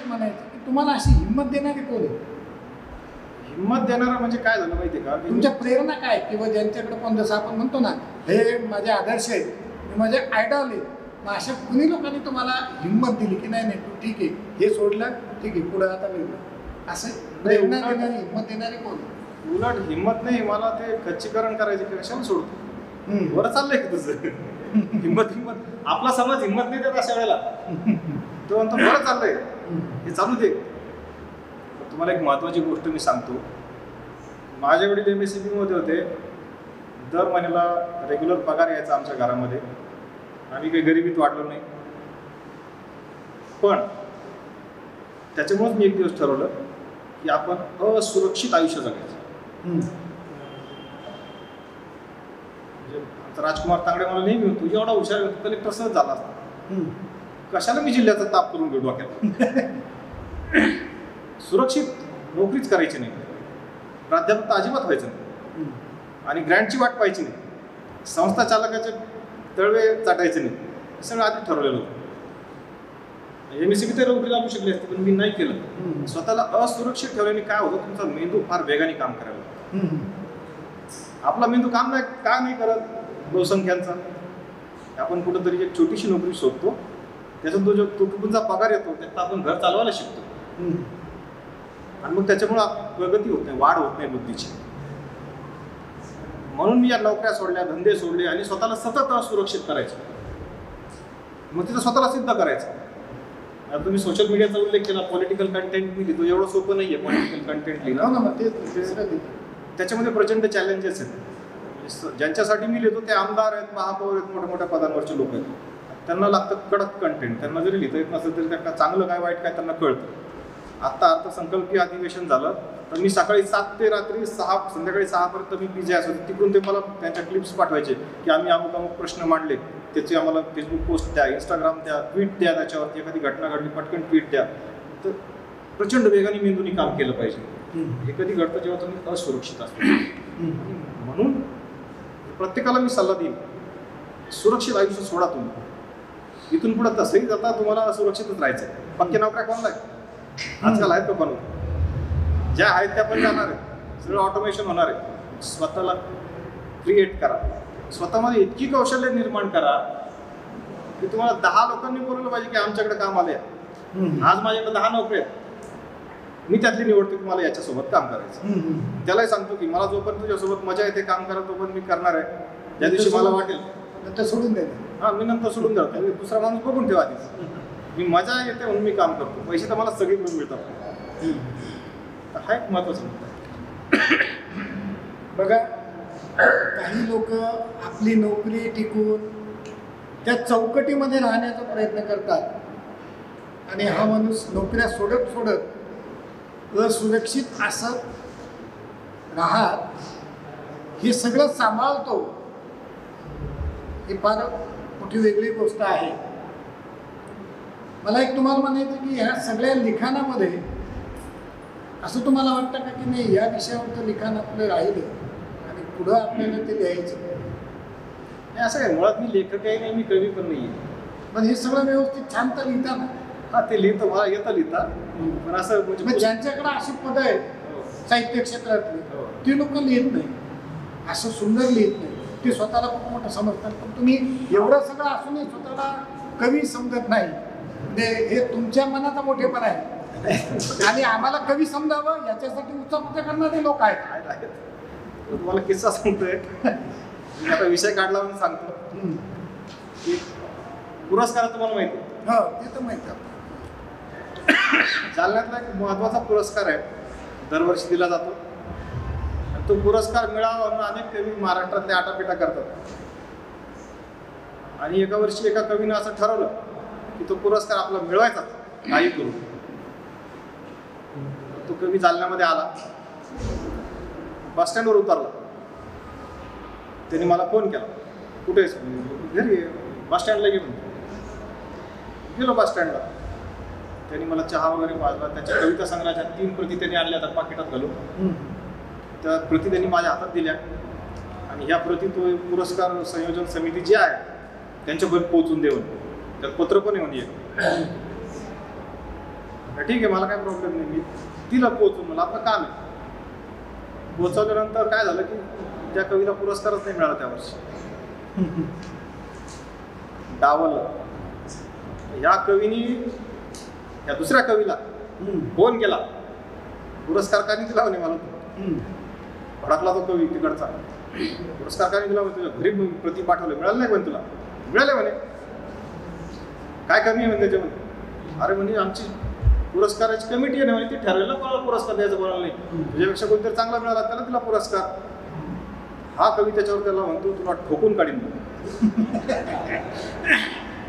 S2: म्हणायचं की तुम्हाला अशी हिंमत देणारी कोण आहे?
S3: हिंमत देणारा म्हणजे काय झालं माहिती का?
S2: तुमच्या प्रेरणा काय किंवा ज्यांच्याकडे पण जसं आपण म्हणतो ना हे माझे आदर्श आहेत हे माझे आयडॉल आहेत. मग अशा कुणी लोकांनी तुम्हाला हिंमत दिली की नाही नाही तू ठीक आहे हे सोडलं ठीक आहे पुढे आता वेगळं असं प्रेरणा देणारी हिंमत देणारी कोण?
S3: उलट हिंमत नाही मला ते खच्चीकरण करायचे की कशाला सोडतो. बरं चाललंय की तुझं? हिंमत हिंमत. आपला समाज हिंमत नाही देत अशा वेळेला. तो म्हणतो बरं चाललंय. हे चालू दे. तुम्हाला एक महत्त्वाची गोष्ट मी सांगतो. माझे वडील एम एस सी बीमध्ये होते. दर महिन्याला रेग्युलर पगार यायचा आमच्या घरामध्ये. आम्ही काही गरिबीत वाढलो नाही. पण त्याच्यामुळेच मी एक दिवस ठरवलं की आपण असुरक्षित आयुष्य जगायचं. म्हणजे राजकुमार तांगडे मला नेहमी होतो एवढा हुशार होतो कलेक्टर सहज झाला असता. कशाला मी जिल्ह्याचा ताप करून घेऊ डोक्यात? सुरक्षित नोकरीच करायची नाही. प्राध्यापक अजिबात व्हायचं नाही. आणि ग्रँटची वाट पाहायची नाही. संस्था चालकाचे तळवे चाटायचे नाही. हे सगळं आधी ठरवलेलं होतं. एम सी ते नोकरी लागू शकली असते पण मी नाही केलं. स्वतःला असुरक्षित ठेवल्याने काय होतं? तुमचा मेंदू फार वेगाने काम करायला लागतो. आपला मेंदू काम नाही का नाही करत? बहुसंख्यांचा. आपण कुठंतरी एक छोटीशी नोकरी शोधतो. त्याच्यात तो जो तुटपुंजा पगार येतो त्यात आपण घर चालवायला शिकतो. आणि मग त्याच्यामुळे प्रगती होत नाही वाढ होत नाही बुद्धीची. म्हणून मी या नोकऱ्या सोडल्या धंदे सोडले आणि स्वतःला सतत असुरक्षित करायचं. मग तिथं स्वतःला सिद्ध करायचं. आता तुम्ही सोशल मीडियाचा उल्लेख केला पॉलिटिकल कंटेंट मी लिहितो एवढं सोपं नाही आहे पॉलिटिकल कंटेंट लिहिणं
S2: ना मग ते.
S3: त्याच्यामध्ये प्रचंड चॅलेंजेस आहेत. म्हणजे स- ज्यांच्यासाठी मी लिहितो ते आमदार आहेत महापौर आहेत मोठ्या मोठ्या पदांवरचे लोक आहेत. त्यांना लागतं कडक कंटेंट त्यांना जरी लिहिता येत नसेल तरी त्यांना चांगलं काय वाईट काय त्यांना कळतं. आत्ता अर्थसंकल्पीय अधिवेशन झालं. तर मी सकाळी सात ते रात्री सहा संध्याकाळी सहापर्यंत मी बिझी असायचो. तिकडून ते मला त्यांच्या क्लिप्स पाठवायचे की आम्ही अमुक अमुक प्रश्न मांडले. त्याचे आम्हाला फेसबुक पोस्ट द्या इंस्टाग्राम द्या ट्विट द्या त्याच्यावरती. एखादी घटना घडली पटकन ट्विट द्या. तर प्रचंड वेगाने मेंदूनी काम केलं पाहिजे. हे कधी घडतं जेव्हा तुम्ही असुरक्षित असतो. म्हणून प्रत्येकाला मी सल्ला देईन सुरक्षित आयुष्य सोडा तुम्ही. इथून पुढे तसंही जाता तुम्हाला असुरक्षितच राहायचं पक्के नोकऱ्या कोणाला आहे? आजकाल आहेत का बनवून ज्या आहेत त्या पण जाणार आहे सगळं ऑटोमेशन होणार आहे. स्वतःला क्रिएट करा. स्वतःमध्ये इतकी कौशल्य निर्माण करा की तुम्हाला दहा लोकांनी बोलवलं पाहिजे की आमच्याकडे काम आले आज माझ्याकडे दहा नोकरी आहेत. मी त्यातली निवडतो की मला याच्यासोबत काम करायचं. त्यालाही सांगतो की मला जोपर्यंत तुझ्यासोबत मजा येते काम करायला तोपर्यंत मी करणार आहे. ज्या दिवशी मला वाटेल.
S2: नंतर सोडून द्यायचं
S3: हा मी नंतर सोडून जातो मी दुसरा माणूस बघून ठेवा आधीच. मी मजा येते म्हणून मी काम करतो. पैसे तर मला सगळीकडून मिळतात. तर हा एक महत्त्वाचा मुद्दा
S2: बघा काही लोक आपली नोकरी टिकून त्या चौकटीमध्ये राहण्याचा प्रयत्न करतात. आणि हा माणूस नोकऱ्या सोडत सोडत असुरक्षित असत राहत हे सगळं सांभाळतो. ही फार मोठी वेगळी गोष्ट आहे. मला एक तुम्हाला म्हणायचं की ह्या सगळ्या लिखाणामध्ये असं तुम्हाला वाटतं का की नाही या विषयावर तर लिखाण आपलं राहिलं आणि पुढं आपल्याला ते लिहायचं?
S3: हे असं काय मुळात मी लेखकही नाही मी कवी पण नाही
S2: पण हे सगळं व्यवस्थित छान तर लिहिता ना
S3: हा ते लिहितो मला येतं लिहिता. पण असं
S2: मग
S3: म्हणजे
S2: ज्यांच्याकडे अशी पदं आहेत
S3: हो.
S2: साहित्य क्षेत्रातली
S3: हो.
S2: ती लोक लिहित नाही. असं सुंदर लिहित नाही. ते स्वतःला खूप मोठं समजतात पण तुम्ही एवढं सगळं असूनही स्वतःला कवी समजत नाही. म्हणजे हे तुमच्या मनाचा मोठेपण आहे. आणि आम्हाला कवी समजावं याच्यासाठी उच्चापुच्चा करणारे लोक आहेत.
S3: तुम्हाला किस्सा सांगतोय. मी आता विषय काढला म्हणून सांगतो. की पुरस्कार तुम्हाला माहिती आहे.
S2: हो ते तर माहिती आहे.
S3: जालन्यातला एक महत्त्वाचा पुरस्कार आहे. दरवर्षी दिला जातो. तो पुरस्कार मिळावा म्हणून अनेक कवी महाराष्ट्रातले आटापिटा करतात. आणि एका वर्षी एका कवीनं असं ठरवलं की तो पुरस्कार आपला मिळवायचा काही करून तो कवी जालन्यामध्ये आला. बस स्टँडवर उतरला. त्यांनी मला फोन केला. कुठे आहेस? घरी बस स्टँडला गेलो गेलो बस स्टँडला त्यांनी मला चहा वगैरे पाजला त्याच्या कविता संग्रहाच्या तीन प्रती त्यांनी आणल्या आता पाकिटात घालून. त्या प्रती त्यांनी माझ्या हातात दिल्या. आणि ह्या प्रती तो पुरस्कार संयोजन समिती जी आहे त्यांच्यापर्यंत पोहोचून देऊन. त्यात पत्र पण येऊन येईल ठीक आहे मला काय प्रॉब्लेम नाही. मी तिला पोहोचून मला आपलं काम आहे. पोहोचवल्यानंतर काय झालं की त्या कवीला पुरस्कारच नाही मिळाला त्या वर्षी. डावललं. या कवीनी या दुसऱ्या कवीला. फोन केला. पुरस्कार का नाही दिला म्हणे मला. भडकला तो कवी तिकडचा. पुरस्कार का नाही दिला म्हणे तुझ्या घरी प्रति पाठवलं. मिळालं नाही म्हणे तुला. मिळाले म्हणे. काय कमी आहे म्हणे त्याच्यामध्ये? अरे म्हणजे आमची पुरस्काराची कमिटी आहे ना म्हणे ती ठरवायला कोणाला पुरस्कार द्यायचा कोणाला नाही. तुझ्यापेक्षा कोणतरी चांगला मिळाला त्याला तिला पुरस्कार. हा कवी त्याच्यावर त्याला म्हणतो तुला ठोकून काढीन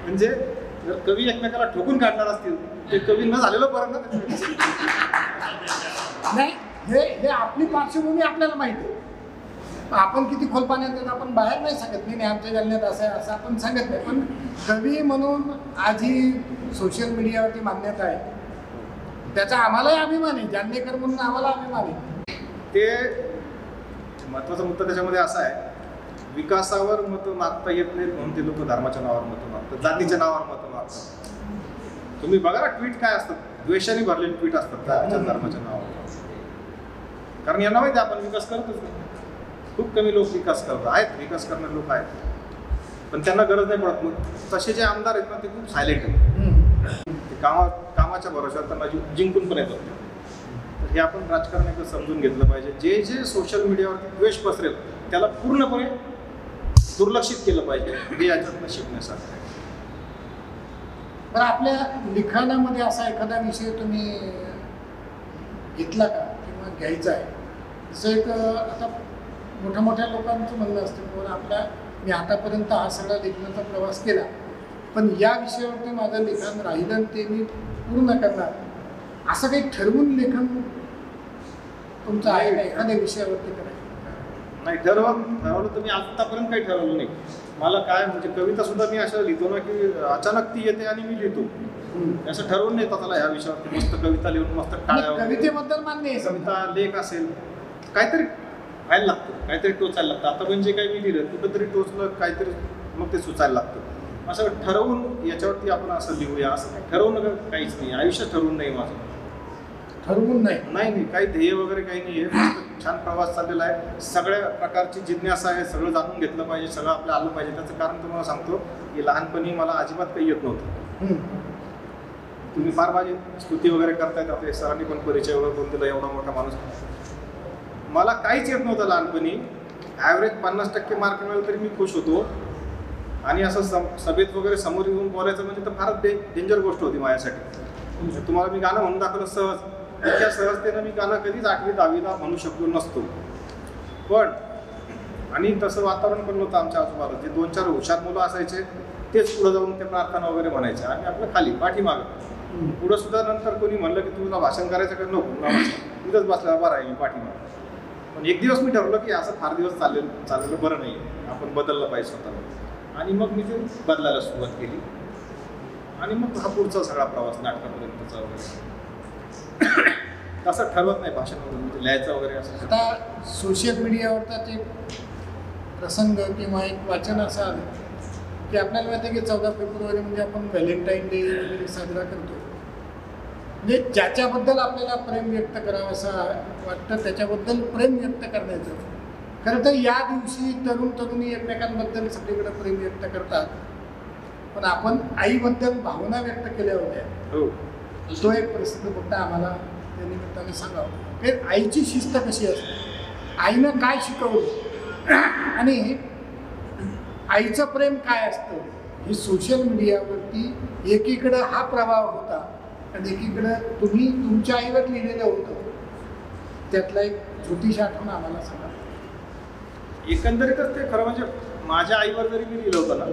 S3: म्हणजे जर कवी एकमेकाला ठोकून काढणार असतील ते कवी न झालेलं बरं ना
S2: नाही हे हे आपली पार्श्वभूमी आपल्याला माहिती आहे. आपण किती खोल पाण्यात येत आपण बाहेर नाही सांगत. नाही नाही, आमच्या जालन्यात असं आहे असं आपण सांगत नाही. पण कवी म्हणून आज ही सोशल मीडियावरती मान्यता आहे. त्याचा आम्हालाही अभिमान आहे जालनेकर म्हणून आम्हाला अभिमान आहे.
S3: ते महत्त्वाचा मुद्दा त्याच्यामध्ये असा आहे विकासावर मतं मागता येत नाहीत म्हणून ते लोक धर्माच्या नावावर मतं मागतात जातीच्या नावावर मतं मागतात. तुम्ही बघा ना ट्विट काय असतात? द्वेषाने भरलेले ट्विट असतात धर्माच्या नावावर. कारण यांना माहिती आहे आपण विकास करतच नाही. खूप कमी लोक विकास करतात आहेत विकास करणारे लोक आहेत. पण त्यांना गरज नाही पडत. मग तसे जे आमदार आहेत ना ते खूप सायलेंट आहेत. कामा कामाच्या भरोशावर त्यांना जि- जिंकून पण येतात तर हे आपण राजकारण एकदा समजून घेतलं पाहिजे. जे जे सोशल मीडियावरती द्वेष पसरेल त्याला पूर्णपणे दुर्लक्षित केलं पाहिजे हे याच्यातनं शिकण्यासारखं आहे.
S2: बरं आपल्या लिखाणामध्ये असा एखादा विषय तुम्ही घेतला का? किंवा घ्यायचा आहे? जसं एक आता मोठ्या मोठ्या लोकांचं म्हणणं असतं किंवा आपल्या मी आतापर्यंत हा सगळा लेखनाचा प्रवास केला. पण या विषयावरती माझं लिखाण राहिलं आणि ते मी पूर्ण करणार. असं काही ठरवून लेखन तुमचं आहे का? एखाद्या विषयावरती करायचं?
S3: नाही ठरवलं ठरवलं तर मी आत्तापर्यंत काही ठरवलं नाही. मला काय म्हणजे कविता सुद्धा मी असं लिहितो ना की अचानक ती येते आणि मी लिहितो. असं ठरवून नाही येतं मला ह्या विषयावरती. मस्त कविता लिहून मस्त टाळ्या.
S2: कवितेबद्दल मान्य आहे
S3: कविता लेख असेल काहीतरी व्हायला लागतं. काहीतरी टोचायला लागतं. आता पण जे काही मी लिहिलं कुठंतरी टोचलं काहीतरी मग ते सुचायला लागतं. असं ठरवून याच्यावरती आपण असं लिहूया असं काही ठरवून काहीच नाही. आयुष्य ठरवून नाही माझं.
S2: ठरवून नाही.
S3: नाही नाही. काही ध्येय वगैरे काही नाही आहे. छान प्रवास चाललेला आहे. सगळ्या प्रकारची जिज्ञासा आहे. सगळं जाणून घेतलं पाहिजे. सगळं आपलं आलं पाहिजे. त्याचं कारण तुम्हाला सांगतो की लहानपणी मला अजिबात काही येत नव्हतं. तुम्ही फार माझी स्तुती वगैरे करतायत. आपल्या सरांनी पण परिचय वगैरे करून दिला एवढा मोठा माणूस. मला काहीच येत नव्हतं लहानपणी. ॲव्हरेज पन्नास टक्के मार्क मिळाले तरी मी खुश होतो. आणि असं सभेत वगैरे समोर येऊन बोलायचं म्हणजे तर फारच डे डेंजर गोष्ट होती माझ्यासाठी. तुम्हाला मी गाणं म्हणून दाखवलं सहज. इतक्या सहजतेनं मी गाणं कधीच आठवी दहावीला म्हणू शकलो नसतो. पण आणि तसं वातावरण पण नव्हतं आमच्या आजूबाजूला. जे दोन चार हुशार मुलं असायचे तेच पुढे जाऊन ते प्रार्थना वगैरे म्हणायचे. आणि आपलं खाली पाठीमागं. पुढं सुद्धा नंतर कोणी म्हणलं की तुला भाषण करायचं का? नको तिथंच बसला बरं आहे मी पाठीमागं. पण एक दिवस मी ठरवलं की असं फार दिवस चाललेलं चाललेलं बरं नाही आपण बदललं पाहिजे स्वतःला. आणि मग मी ते बदलायला सुरुवात केली. आणि मग हा पुढचा सगळा प्रवास नाटकापर्यंतचा म्हणजे वगैरे. असं ठरवत नाही भाषण म्हणजे लिहायचं वगैरे असं
S2: आता सोशल मीडियावरचा ते प्रसंग किंवा एक वाचन असं आलं की आपल्याला माहिती आहे की चौदा फेब्रुवारी म्हणजे आपण व्हॅलेंटाईन डे वगैरे साजरा करतो. म्हणजे ज्याच्याबद्दल आपल्याला प्रेम व्यक्त करावं असं वाटतं त्याच्याबद्दल प्रेम व्यक्त करण्याचं. खरं तर या दिवशी तरुण तरुणी एकमेकांबद्दल सगळीकडे प्रेम व्यक्त करतात. पण आपण आईबद्दल भावना व्यक्त केल्या होत्या.
S3: हो.
S2: तो एक प्रसिद्ध मुद्दा आम्हाला त्या निमित्ताने सांगावा. की आईची शिस्त कशी असते? आईनं काय शिकवलं? आणि आईचं प्रेम काय असतं? हे सोशल मीडियावरती एकीकडं हा प्रभाव होता आणि एकीकडं तुम्ही तुमच्या आईवर लिहिलेलं होतं. त्यातला एक छोटीशी आठवण आम्हाला सांगा.
S3: एकंदरीतच ते खरं म्हणजे माझ्या आईवर जरी मी लिहिलं होतं ना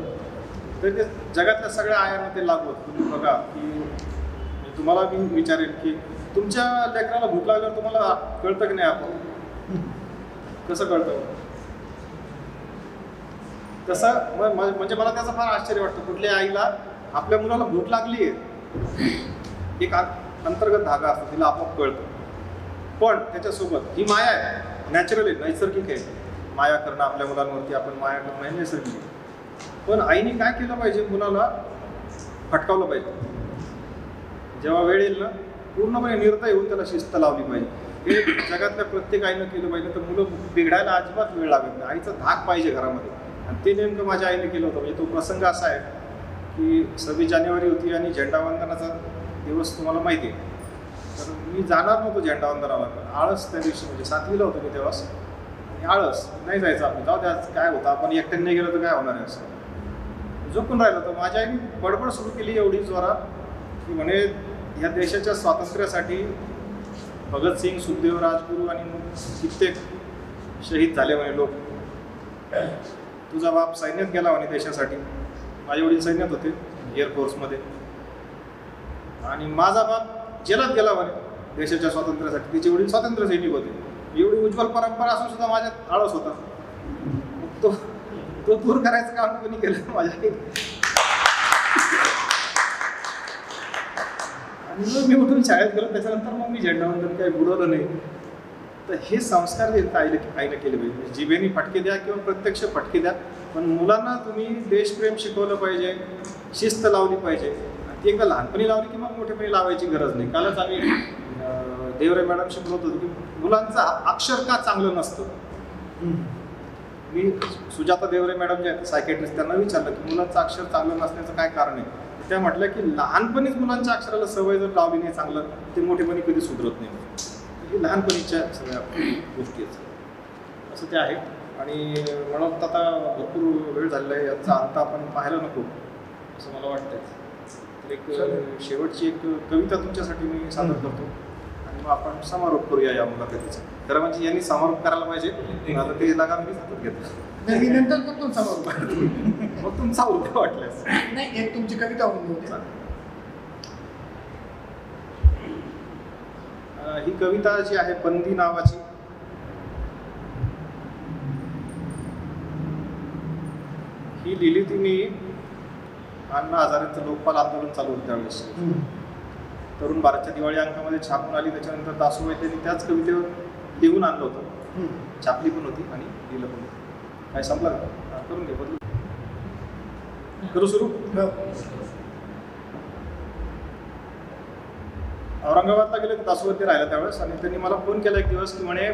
S3: तर ते जगातल्या सगळ्या आयामध्ये ते लागू होतं. तुम्ही बघा की मी तुम्हाला मी विचारेन की तुमच्या लेकराला भूक लागल्यावर तुम्हाला कळतं की नाही आपण? कसं कळतं? तसं म- म्हणजे मला त्याचं फार आश्चर्य वाटतं. कुठल्या आईला आपल्या मुलाला भूक लागली आहे एक अंतर्गत धागा असतो तिला आपोआप कळतं. पण त्याच्यासोबत ही माया आहे. नॅचरल आहे नैसर्गिक आहे. माया करणं आपल्या मुलांवरती आपण माया करणं हे नैसर्गिक पण आईने काय केलं पाहिजे मुलाला? फटकावलं पाहिजे. जेव्हा वेळ येईल ना पूर्णपणे निर्दय होऊन त्याला शिस्त लावली पाहिजे. हे जगातल्या प्रत्येक आईनं केलं पाहिजे तर मुलं बिघडायला अजिबात वेळ लागत नाही. आईचा धाक पाहिजे घरामध्ये. आणि ते नेमकं माझ्या आईने केलं होतं. म्हणजे तो प्रसंग असा आहे की सव्वीस जानेवारी होती आणि झेंडावंदनाचा दिवस तुम्हाला माहिती आहे. तर मी जाणार नव्हतो झेंडावंदनाला आळस त्या दिवशी म्हणजे सातवीला होतो मी तेव्हाच. आळस नाही जायचं आपण जाऊ द्या काय होतं आपण एकट्याने नाही गेलो तर काय होणार आहे असं? झोपून राहिलं तर माझ्या आईने बडबड सुरू केली एवढी जोरात की म्हणे या देशाच्या स्वातंत्र्यासाठी भगतसिंग सुखदेव राजगुरू आणि कित्येक शहीद झाले म्हणे लोक. तुझा बाप सैन्यात गेला म्हणे देशासाठी. माझे वडील सैन्यात होते एअरफोर्समध्ये आणि माझा बाप जेलात गेला म्हणे देशाच्या स्वातंत्र्यासाठी. तिचे वडील स्वातंत्र्य सैनिक होते. एवढी उज्ज्वल परंपरा असून सुद्धा माझ्यात आळस होता. तो तो दूर करायचं काम कोणी केलं माझ्या आणि मग मी उठून शाळेत गेलो. त्याच्यानंतर मग मी झेंडावंदन काही बुडवलं नाही. तर हे संस्कार जे आईला केले पाहिजे. म्हणजे जिभेने फटके द्या किंवा प्रत्यक्ष फटके द्या. पण मुलांना तुम्ही देशप्रेम शिकवलं पाहिजे शिस्त लावली पाहिजे. ती एकदा लहानपणी लावली की मग मोठेपणी लावायची गरज नाही. कालच आम्ही देवरे मॅडम शिकवत होतो की मुलांचं अक्षर का चांगलं नसतं? मी सुजाता देवरे मॅडम जे आहेत सायकेट्रिस्ट त्यांना विचारलं की मुलांचं अक्षर चांगलं नसण्याचं काय कारण आहे? त्या म्हटल्या की लहानपणीच मुलांच्या अक्षराला सवय जर लावली नाही चांगलं ते मोठेपणी कधी सुधरत नाही. ही लहानपणीच्या सगळ्या गोष्टी आहेत. असं ते आहे. आणि म्हणून आता भरपूर वेळ झालेला आहे याचा अंत आपण पाहायला नको असं मला वाटतंय. तर एक शेवटची एक कविता तुमच्यासाठी मी सादर करतो. मग आपण समारोप करूया या मुलाखतीचा खरं म्हणजे यांनी समारोप करायला पाहिजे. आता ते लागा मी हातात घेतलं.
S2: नाही, मी नंतर करतो.
S3: मग तुमचा उद्या वाटल्यास.
S2: नाही एक तुमची कविता होऊन
S3: ही कविता जी आहे बंदी नावाची. ही लिहिली ती मी अण्णा हजारेंचं लोकपाल आंदोलन चालू होतं त्यावेळेस. तरुण भारतच्या दिवाळी अंकामध्ये छापून आली त्याच्यानंतर दासू वैद्यांनी त्याच कवितेवर लिहून आणलं होतं. छापली पण होती आणि लिहिलं पण होतं. काय संपला का हा, करून घे बदलू. करू सुरू? औरंगाबादला गेले तर दासोवरती राहिला त्यावेळेस. आणि त्यांनी मला फोन केला एक दिवस की म्हणे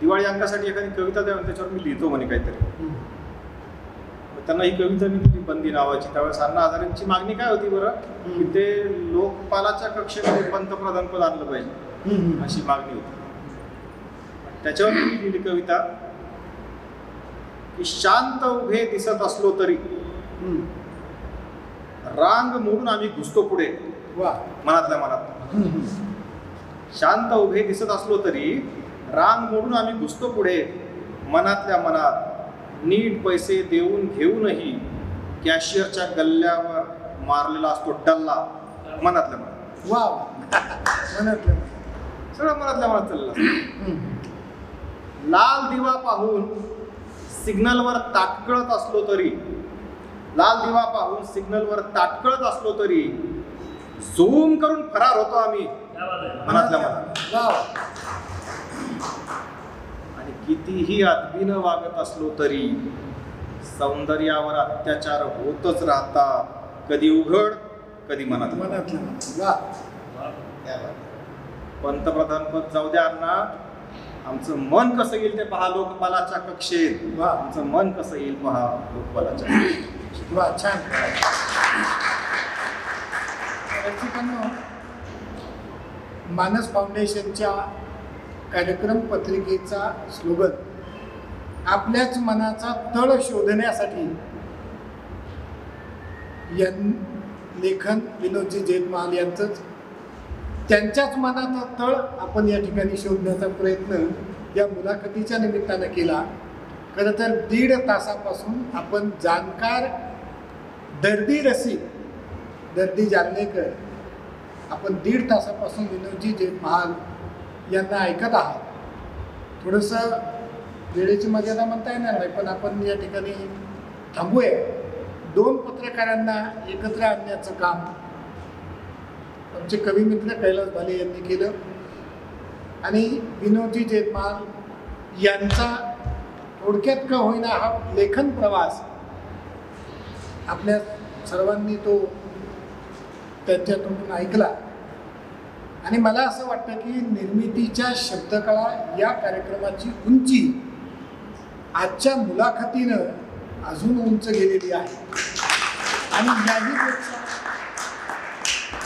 S3: दिवाळी अंकासाठी एखादी कविता द्या त्याच्यावर मी लिहितो म्हणे काहीतरी. त्यांना ही कविता मी दिली बंदी नावाची त्यावेळेस अण्णा हजारेंची मागणी काय होती बरं? की ते लोकपालाच्या कक्षेमध्ये पंतप्रधान पद आणलं पाहिजे. अशी मागणी होती. त्याच्यावर मी लिहिली कविता की शांत उभे दिसत असलो तरी रांग मोडून आम्ही घुसतो पुढे. मनातल्या मनात. शांत उभे दिसत असलो तरी रांग मोडून आम्ही घुसतो पुढे. मनातल्या मनात. नीट पैसे देऊन घेऊनही कॅशियरच्या गल्ल्यावर मारलेला असतो डल्ला. मनातल्या मनात.
S2: वा म्हणतलं
S3: सगळं मनातल्या मनात असतं. लाल दिवा पाहून सिग्नलवर ताटकळत असलो तरी लाल दिवा पाहून सिग्नलवर ताटकळत असलो तरी झूम करून फरार होतो आम्ही. मनातल्या मनात. कितीही अदबीनं वागत असलो तरी सौंदर्यावर अत्याचार होतच राहतात. कधी उघड कधी मनात पंतप्रधान पद जाऊ द्या अण्णा. आमचं मन कसं येईल ते पहा लोकपालाच्या कक्षेत.
S2: वा.
S3: आमचं मन कसं येईल पहा लोकपालाच्या कक्षेत.
S2: वा छान. मानस फाउंडेशनच्या कार्यक्रम पत्रिकेचा स्लोगन. आपल्याच मनाचा तळ शोधण्यासाठी यां लेखन विनोदजी जैतमहाल यांचंच त्यांच्याच मनाचा तळ आपण या ठिकाणी शोधण्याचा प्रयत्न या मुलाखतीच्या निमित्तानं केला. खरं तर दीड तासापासून आपण जाणकार दर्दी रसिक दर्दी जालनेकर आपण दीड तासापासून विनोदजी जे महाल यांना ऐकत आहात. थोडंसं वेळेची मर्यादा म्हणता येणार नाही पण आपण या ठिकाणी थांबूया. दोन पत्रकारांना एकत्र आणण्याचं काम आमचे कवी मित्र कैलास भाले यांनी केलं. आणि विनोदी जयपाल यांचा थोडक्यात का होईना हा लेखन प्रवास आपल्या सर्वांनी तो त्यांच्यातून ऐकला. आणि मला असं वाटतं की निर्मितीच्या शब्दकळा या कार्यक्रमाची उंची आजच्या मुलाखतीनं अजून उंच गेलेली आहे. आणि याहीपेक्षा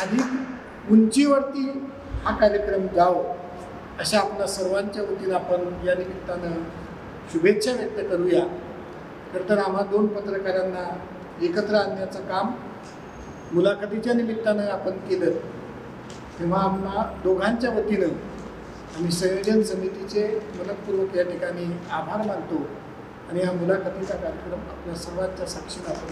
S2: अधिक उंचीवरती हा कार्यक्रम जावं अशा आपल्या सर्वांच्या वतीनं आपण या निमित्तानं शुभेच्छा व्यक्त करूया. तर आम्हा दोन पत्रकारांना एकत्र आणण्याचं काम मुलाखतीच्या निमित्तानं आपण केलं. तेव्हा आम्हा दोघांच्या वतीनं आम्ही संयोजन समितीचे मनपूर्वक या ठिकाणी आभार मानतो आणि हा मुलाखतीचा कार्यक्रम आपल्या सर्वांच्या साक्षीनं आपण